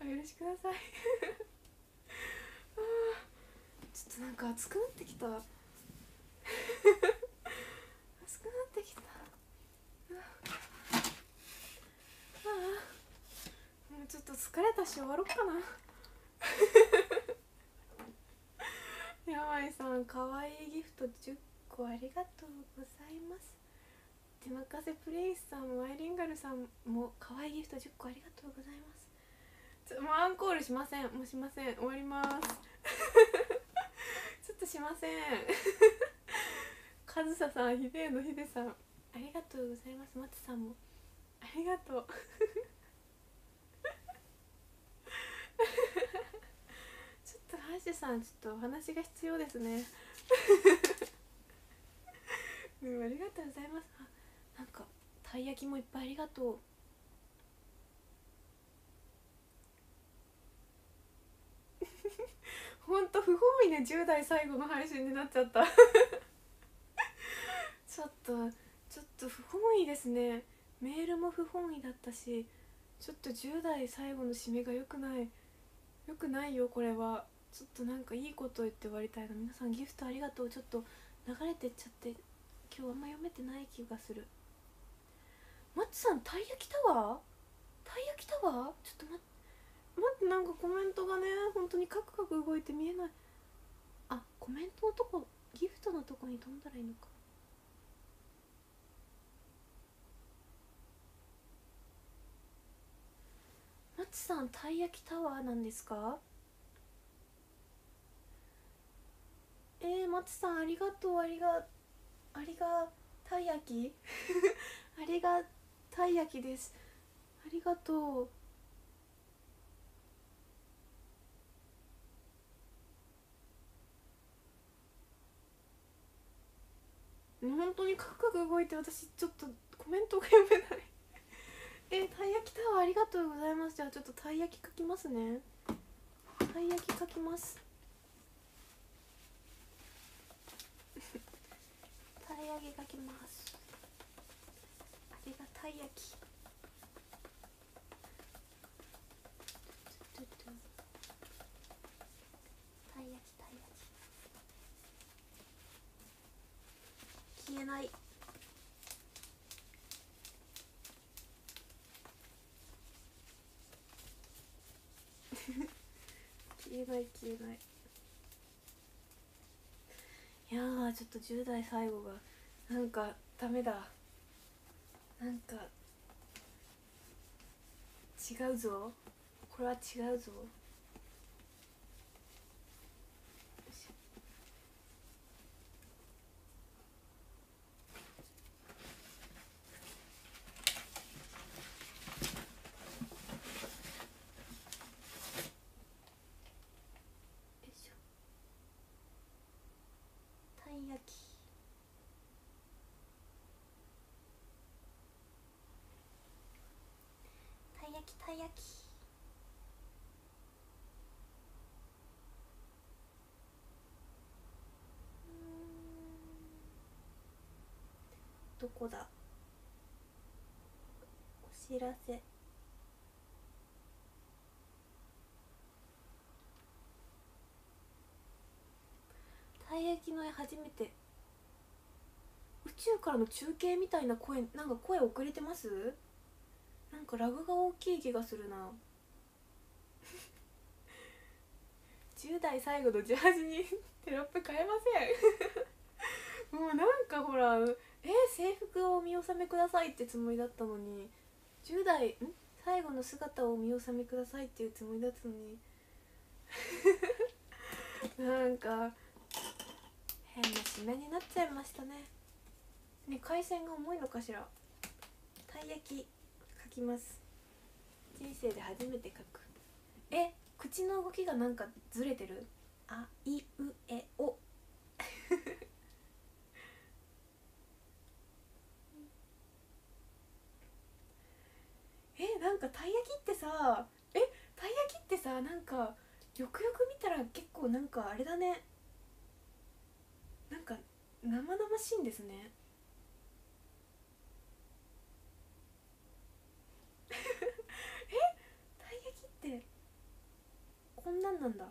Speaker 1: お許しください。あちょっとなんか熱くなってきた熱くなってきたああもうちょっと疲れたし終わろっかな。山井さんかわいいギフト10個ありがとうございます。手任せプレイスさんもアイリンガルさんもかわいいギフト10個ありがとうございます。ちょもうアンコールしません。もうしません。終わります。ちょっとしません。上総さん秀の秀さんありがとうございます。松さんも。ありがとう。ちょっとハッシュさんちょっとお話が必要ですね。うんありがとうございます。あなんかたい焼きもいっぱいありがとう。ほんと不本意ね10代最後の配信になっちゃった。ちょっとちょっと不本意ですね。メールも不本意だったしちょっと10代最後の締めが良くない良くないよこれは。ちょっとなんかいいこと言って終わりたいな。皆さんギフトありがとう。ちょっと流れてっちゃって今日あんま読めてない気がする。マッチさんたい焼きタワーたい焼きタワーちょっと待って。待ってなんかコメントがね本当にカクカク動いて見えない。あコメントのとこギフトのとこに飛んだらいいのか。マッチさんたい焼きタワーなんですか？えー、マッチさんありがとうありがありがたい焼き？ありがたい焼きです。ありがとう本当にカクカク動いて私ちょっとコメントが読めない。えたい焼きタワーありがとうございます。じゃあちょっとたい焼き書きますね。たい焼き書きます。たい焼き書きます。ありがたい焼き。たい焼きたい焼き。消えない消えない消えない。いやちょっと10代最後がなんかダメだ。なんか違うぞ。これは違うぞよいしょたい焼きたい焼き。どこだ？お知らせ。たい焼きの絵初めて。宇宙からの中継みたいな声なんか声遅れてます？なんかラグが大きい気がするな。10代最後の18に テロップ変えません。もうなんかほらえ制服を見納めくださいってつもりだったのに。10代ん？最後の姿を見納めくださいっていうつもりだったのに。なんか変な締めになっちゃいましたね。ね海鮮が重いのかしら。たい焼き。きます。人生で初めて書く。え口の動きがなんかずれてる？あいうえお。えなんかたい焼きってさえたい焼きってさなんかよくよく見たら結構なんかあれだね。なんか生々しいんですね。えたい焼きってこんなんなんだ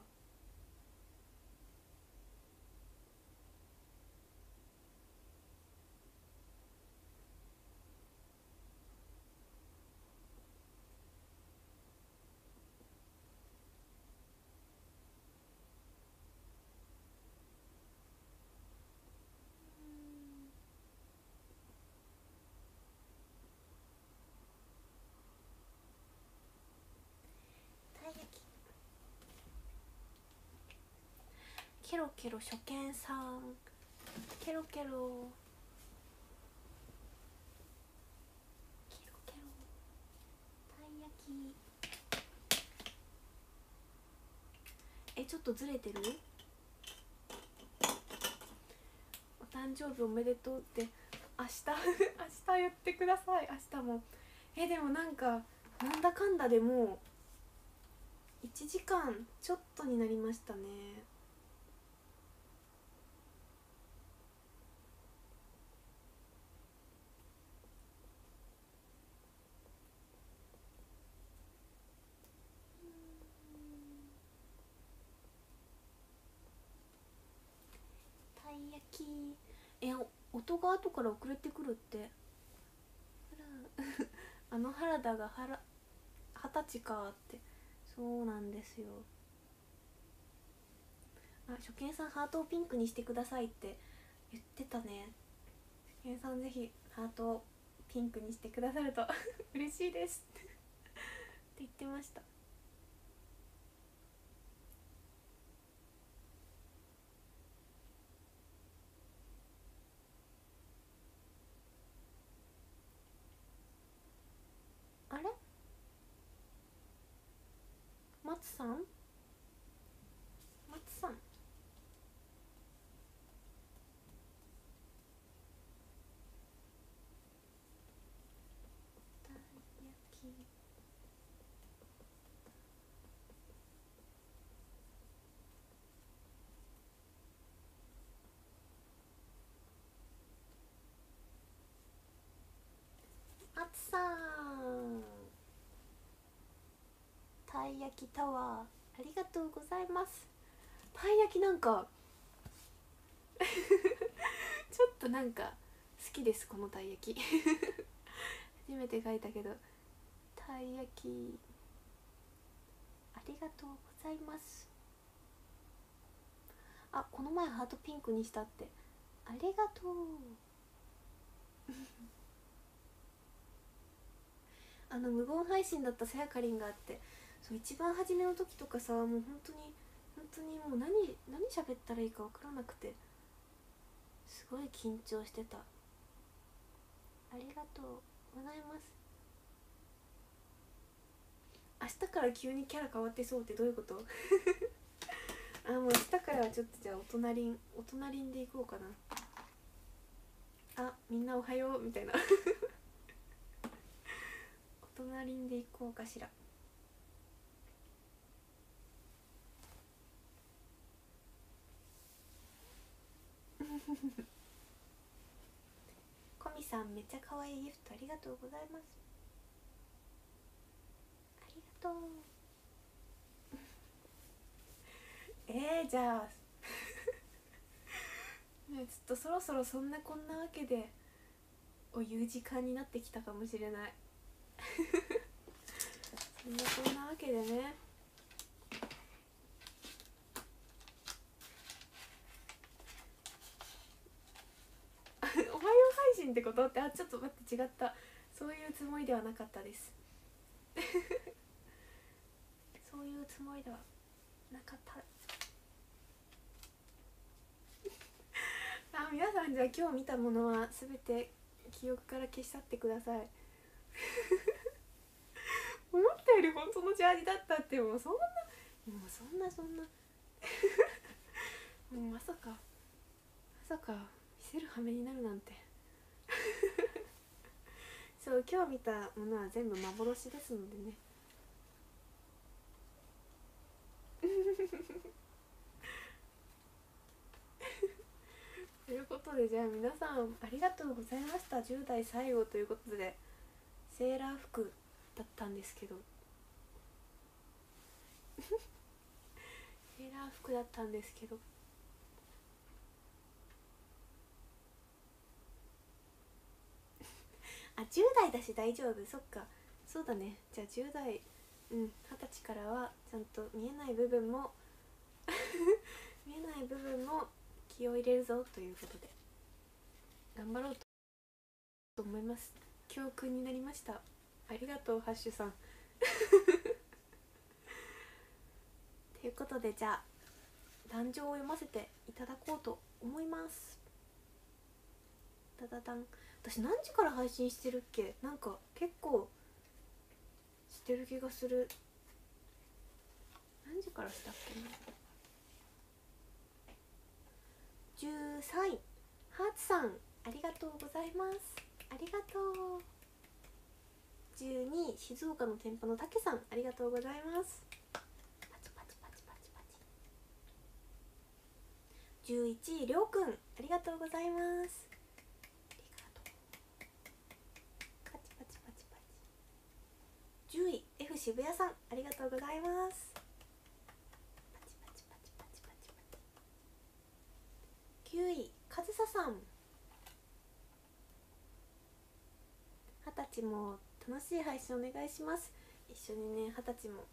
Speaker 1: たい焼きケロケロ初見さん。ケロケロ。ケロケロ。たい焼き。えちょっとずれてる？お誕生日おめでとうって。明日 明日言ってください。明日も。えでもなんかなんだかんだでもう1時間ちょっとになりましたねたい焼きえ音が後から遅れてくるって。あ の原田がはら二十歳かって。そうなんですよ。あ初見さんハートをピンクにしてくださいって。言ってたね。初見さんぜひハートをピンクにしてくださると。嬉しいです。って言ってましたあれ松さん？松さん。松さん。たい焼きタワー。ありがとうございます。たい焼きなんか。ちょっとなんか好きですこのたい焼き。初めて書いたけど。たい焼き。ありがとうございます。あこの前ハートピンクにしたって。ありがとう。あの無言配信だったさやかりんがあって。そう一番初めの時とかさもう本当に本当にもう何何喋ったらいいか分からなくてすごい緊張してた。ありがとうございます。明日から急にキャラ変わってそうってどういうこと？あもう明日からはちょっとじゃあお隣お隣んでいこうかな。あみんなおはようみたいな。お隣んでいこうかしら。コミさんめっちゃ可愛いギフトありがとうございます。ありがとう。えー、じゃあ。ねちょっとそろそろそんなこんなわけでを言う時間になってきたかもしれない。そんなこんなわけでねおはよう配信ってことってあちょっと待って違った。そういうつもりではなかったです。そういうつもりではなかった。あ皆さんじゃあ今日見たものは全て記憶から消し去ってください。思ったより本当のジャージだったってもうそんなもうそんなそんな。もうまさかまさか見せる羽目になるなんて。そう今日見たものは全部幻ですのでね。ということでじゃあ皆さんありがとうございました。10代最後ということでセーラー服だったんですけど。セーラー服だったんですけど。あ10代だし大丈夫そっか。そうだね。じゃあ10代うん二十歳からはちゃんと見えない部分も 見えない部分も気を入れるぞということで。頑張ろうと思います。教訓になりました。ありがとうハッシュさん。ということでじゃあ壇上を読ませていただこうと思います。ダダダン。私何時から配信してるっけ？なんか結構してる気がする。何時からしたっけな？13位ハーツさんありがとうございます。ありがとう。12位静岡の店舗のたけさんありがとうございます。パチパチパチパチパチ。11位りょうくんありがとうございますありがとうパチパチパチパチ10位 F 渋谷さんありがとうございます。パ9位かずささん。二十歳も楽しい配信お願いします。一緒にね二十歳も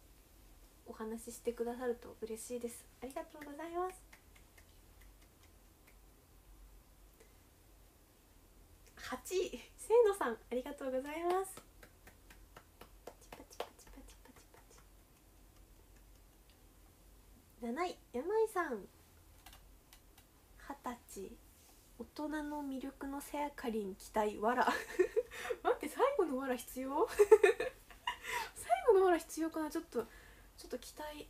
Speaker 1: お話ししてくださると嬉しいです。ありがとうございます。8位せいのさんありがとうございますパチパチパチパチパチパチ7位山井さん。二十歳。大人の魅力のせやかりん期待わら。待って最後のわら必要？最後のわら必要かな？ちょっとちょっと期待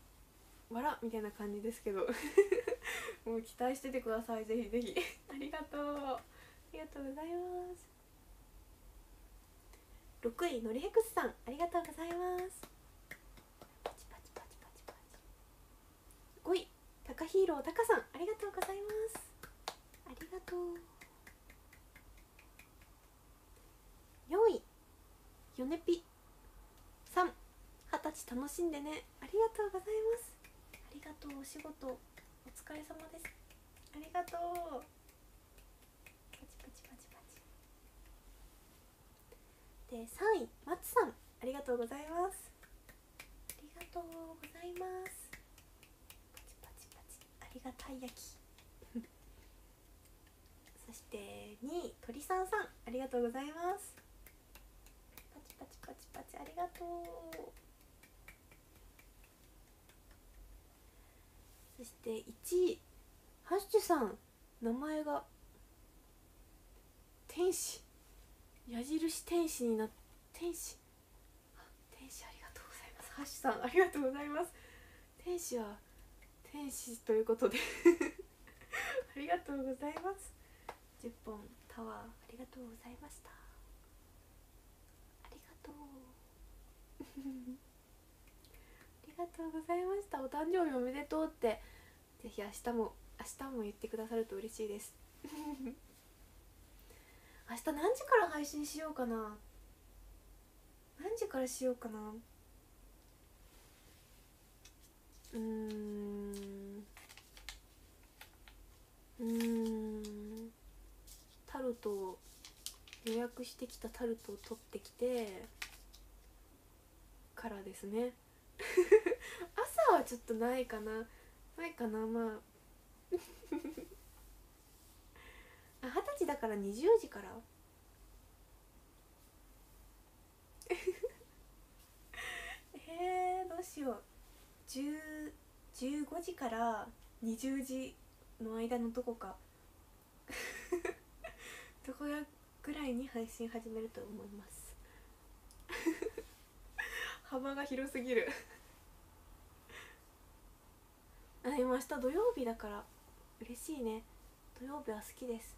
Speaker 1: わらみたいな感じですけど。もう期待しててください。ぜひぜひ。ありがとう。ありがとうございます。6位のりへくすさんありがとうございますパチパチパチパチパチ5位タカヒーロータカさんありがとうございます。ありがとう。4位ヨネピ。3二十歳楽しんでね。ありがとうございます。ありがとうお仕事。お疲れ様です。ありがとう。パチパチパチパチ。で3位マツさんありがとうございます。ありがとうございます。りがたい焼き。そして2位鳥さんさんありがとうございます。パチパチパチパチありがとう。そして1位ハッシュさん名前が天使。矢印天使にな天使。天使ありがとうございます。ハッシュさんありがとうございます。天使は天使ということで。ありがとうございます。10本タワーありがとうございました。ありがとう。ありがとうございました。お誕生日おめでとうって。ぜひ明日も明日も言ってくださると嬉しいです。明日何時から配信しようかな。何時からしようかな。うん。うん。タルトを予約してきたタルトを取ってきてからですね。朝はちょっとないかな。ないかなまあ。あ二十歳だから20時からえー、どうしよう10 15時から20時の間のどこか。どこやぐらいに配信始めると思います？幅が広すぎる。あでも明日土曜日だから。嬉しいね。土曜日は好きです。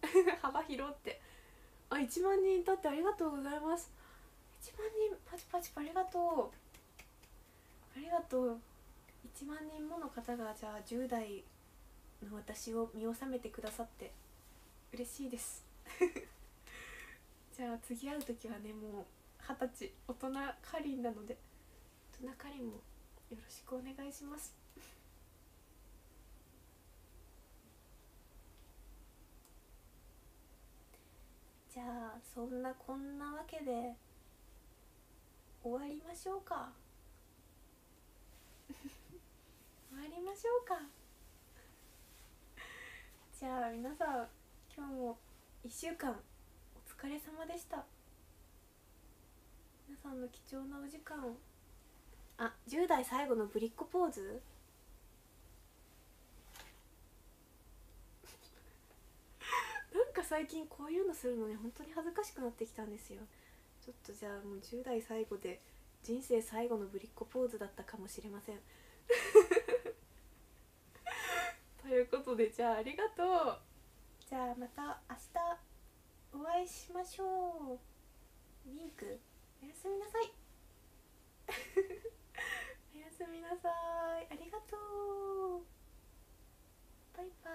Speaker 1: 幅広って。あ1万人だってありがとうございます。1万人パチパチありがとう。りがとう。1万人もの方がじゃあ10代の私を見納めてくださって嬉しいです。じゃあ次会う時はねもう二十歳大人かりんなので大人かりんもよろしくお願いします。じゃあそんなこんなわけで終わりましょうか。終わりましょうか。じゃあ皆さん今日も1週間お疲れ様でした。皆さんの貴重なお時間を。あ10代最後のぶりっ子ポーズ？なんか最近こういうのするのね本当に恥ずかしくなってきたんですよ。ちょっとじゃあもう10代最後で人生最後のぶりっ子ポーズだったかもしれません。ということでじゃあありがとう。じゃあまた明日お会いしましょう。ミンクおやすみなさい。おやすみなさい。ありがとう。バイバー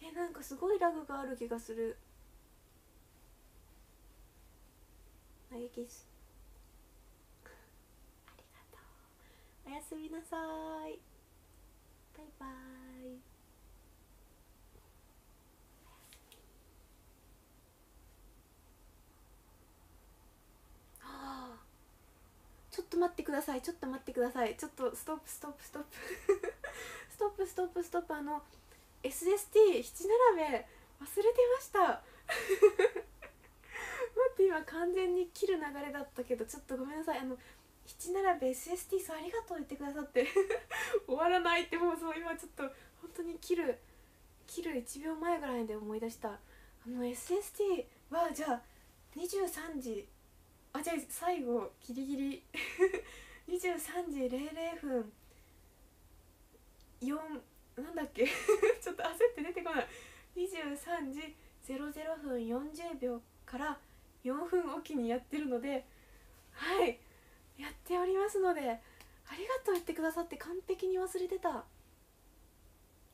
Speaker 1: イ。えなんかすごいラグがある気がする。投げキスありがとう。おやすみなさい。バイバイ。はあちょっと待ってください。ちょっと待ってください。ちょっとストップストップストップ。ストップストップ ストップ。あの SST7 並べ。忘れてました今完全に切る流れだったけどちょっとごめんなさいあの7並べ SST さんありがとう言ってくださって 終わらないってもうそう今ちょっと本当に切る切る1秒前ぐらいで思い出した。あの SST はじゃあ23時あじゃあ最後ギリギリ 23時00分4なんだっけ？ちょっと焦って出てこない。23時00分40秒から4分おきにやってるのではいやっておりますのでありがとう言ってくださって完璧に忘れてた。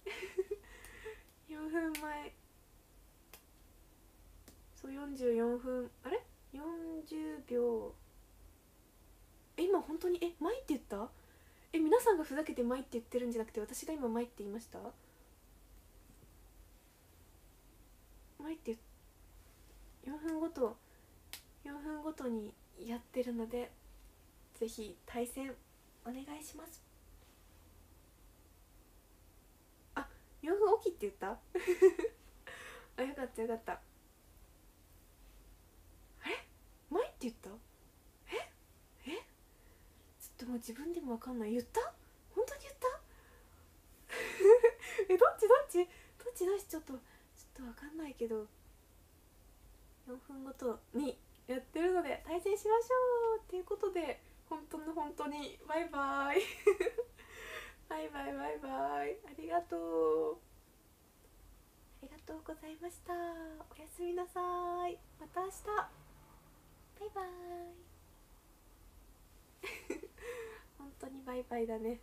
Speaker 1: 4分前。そう44分。あれ？40秒。え今本当に？え前って言った？え皆さんがふざけて前って言ってるんじゃなくて私が今前って言いました？前って4分ごと4分ごとにやってるのでぜひ対戦お願いします。あ4分おきって言った？あよかったよかった。あれ？前って言った？え？え？ちょっともう自分でもわかんない。言った？本当に言った？えどっち？どっち？どっち？どっち？ょっとちょっとわかんないけど。4分ごとにやってるので対戦しましょう。っていうことで本当の本当にバイバイ。バイバイバイバイ。ありがとう。ありがとうございました。おやすみなさい。また明日。バイバイ。本当にバイバイだね。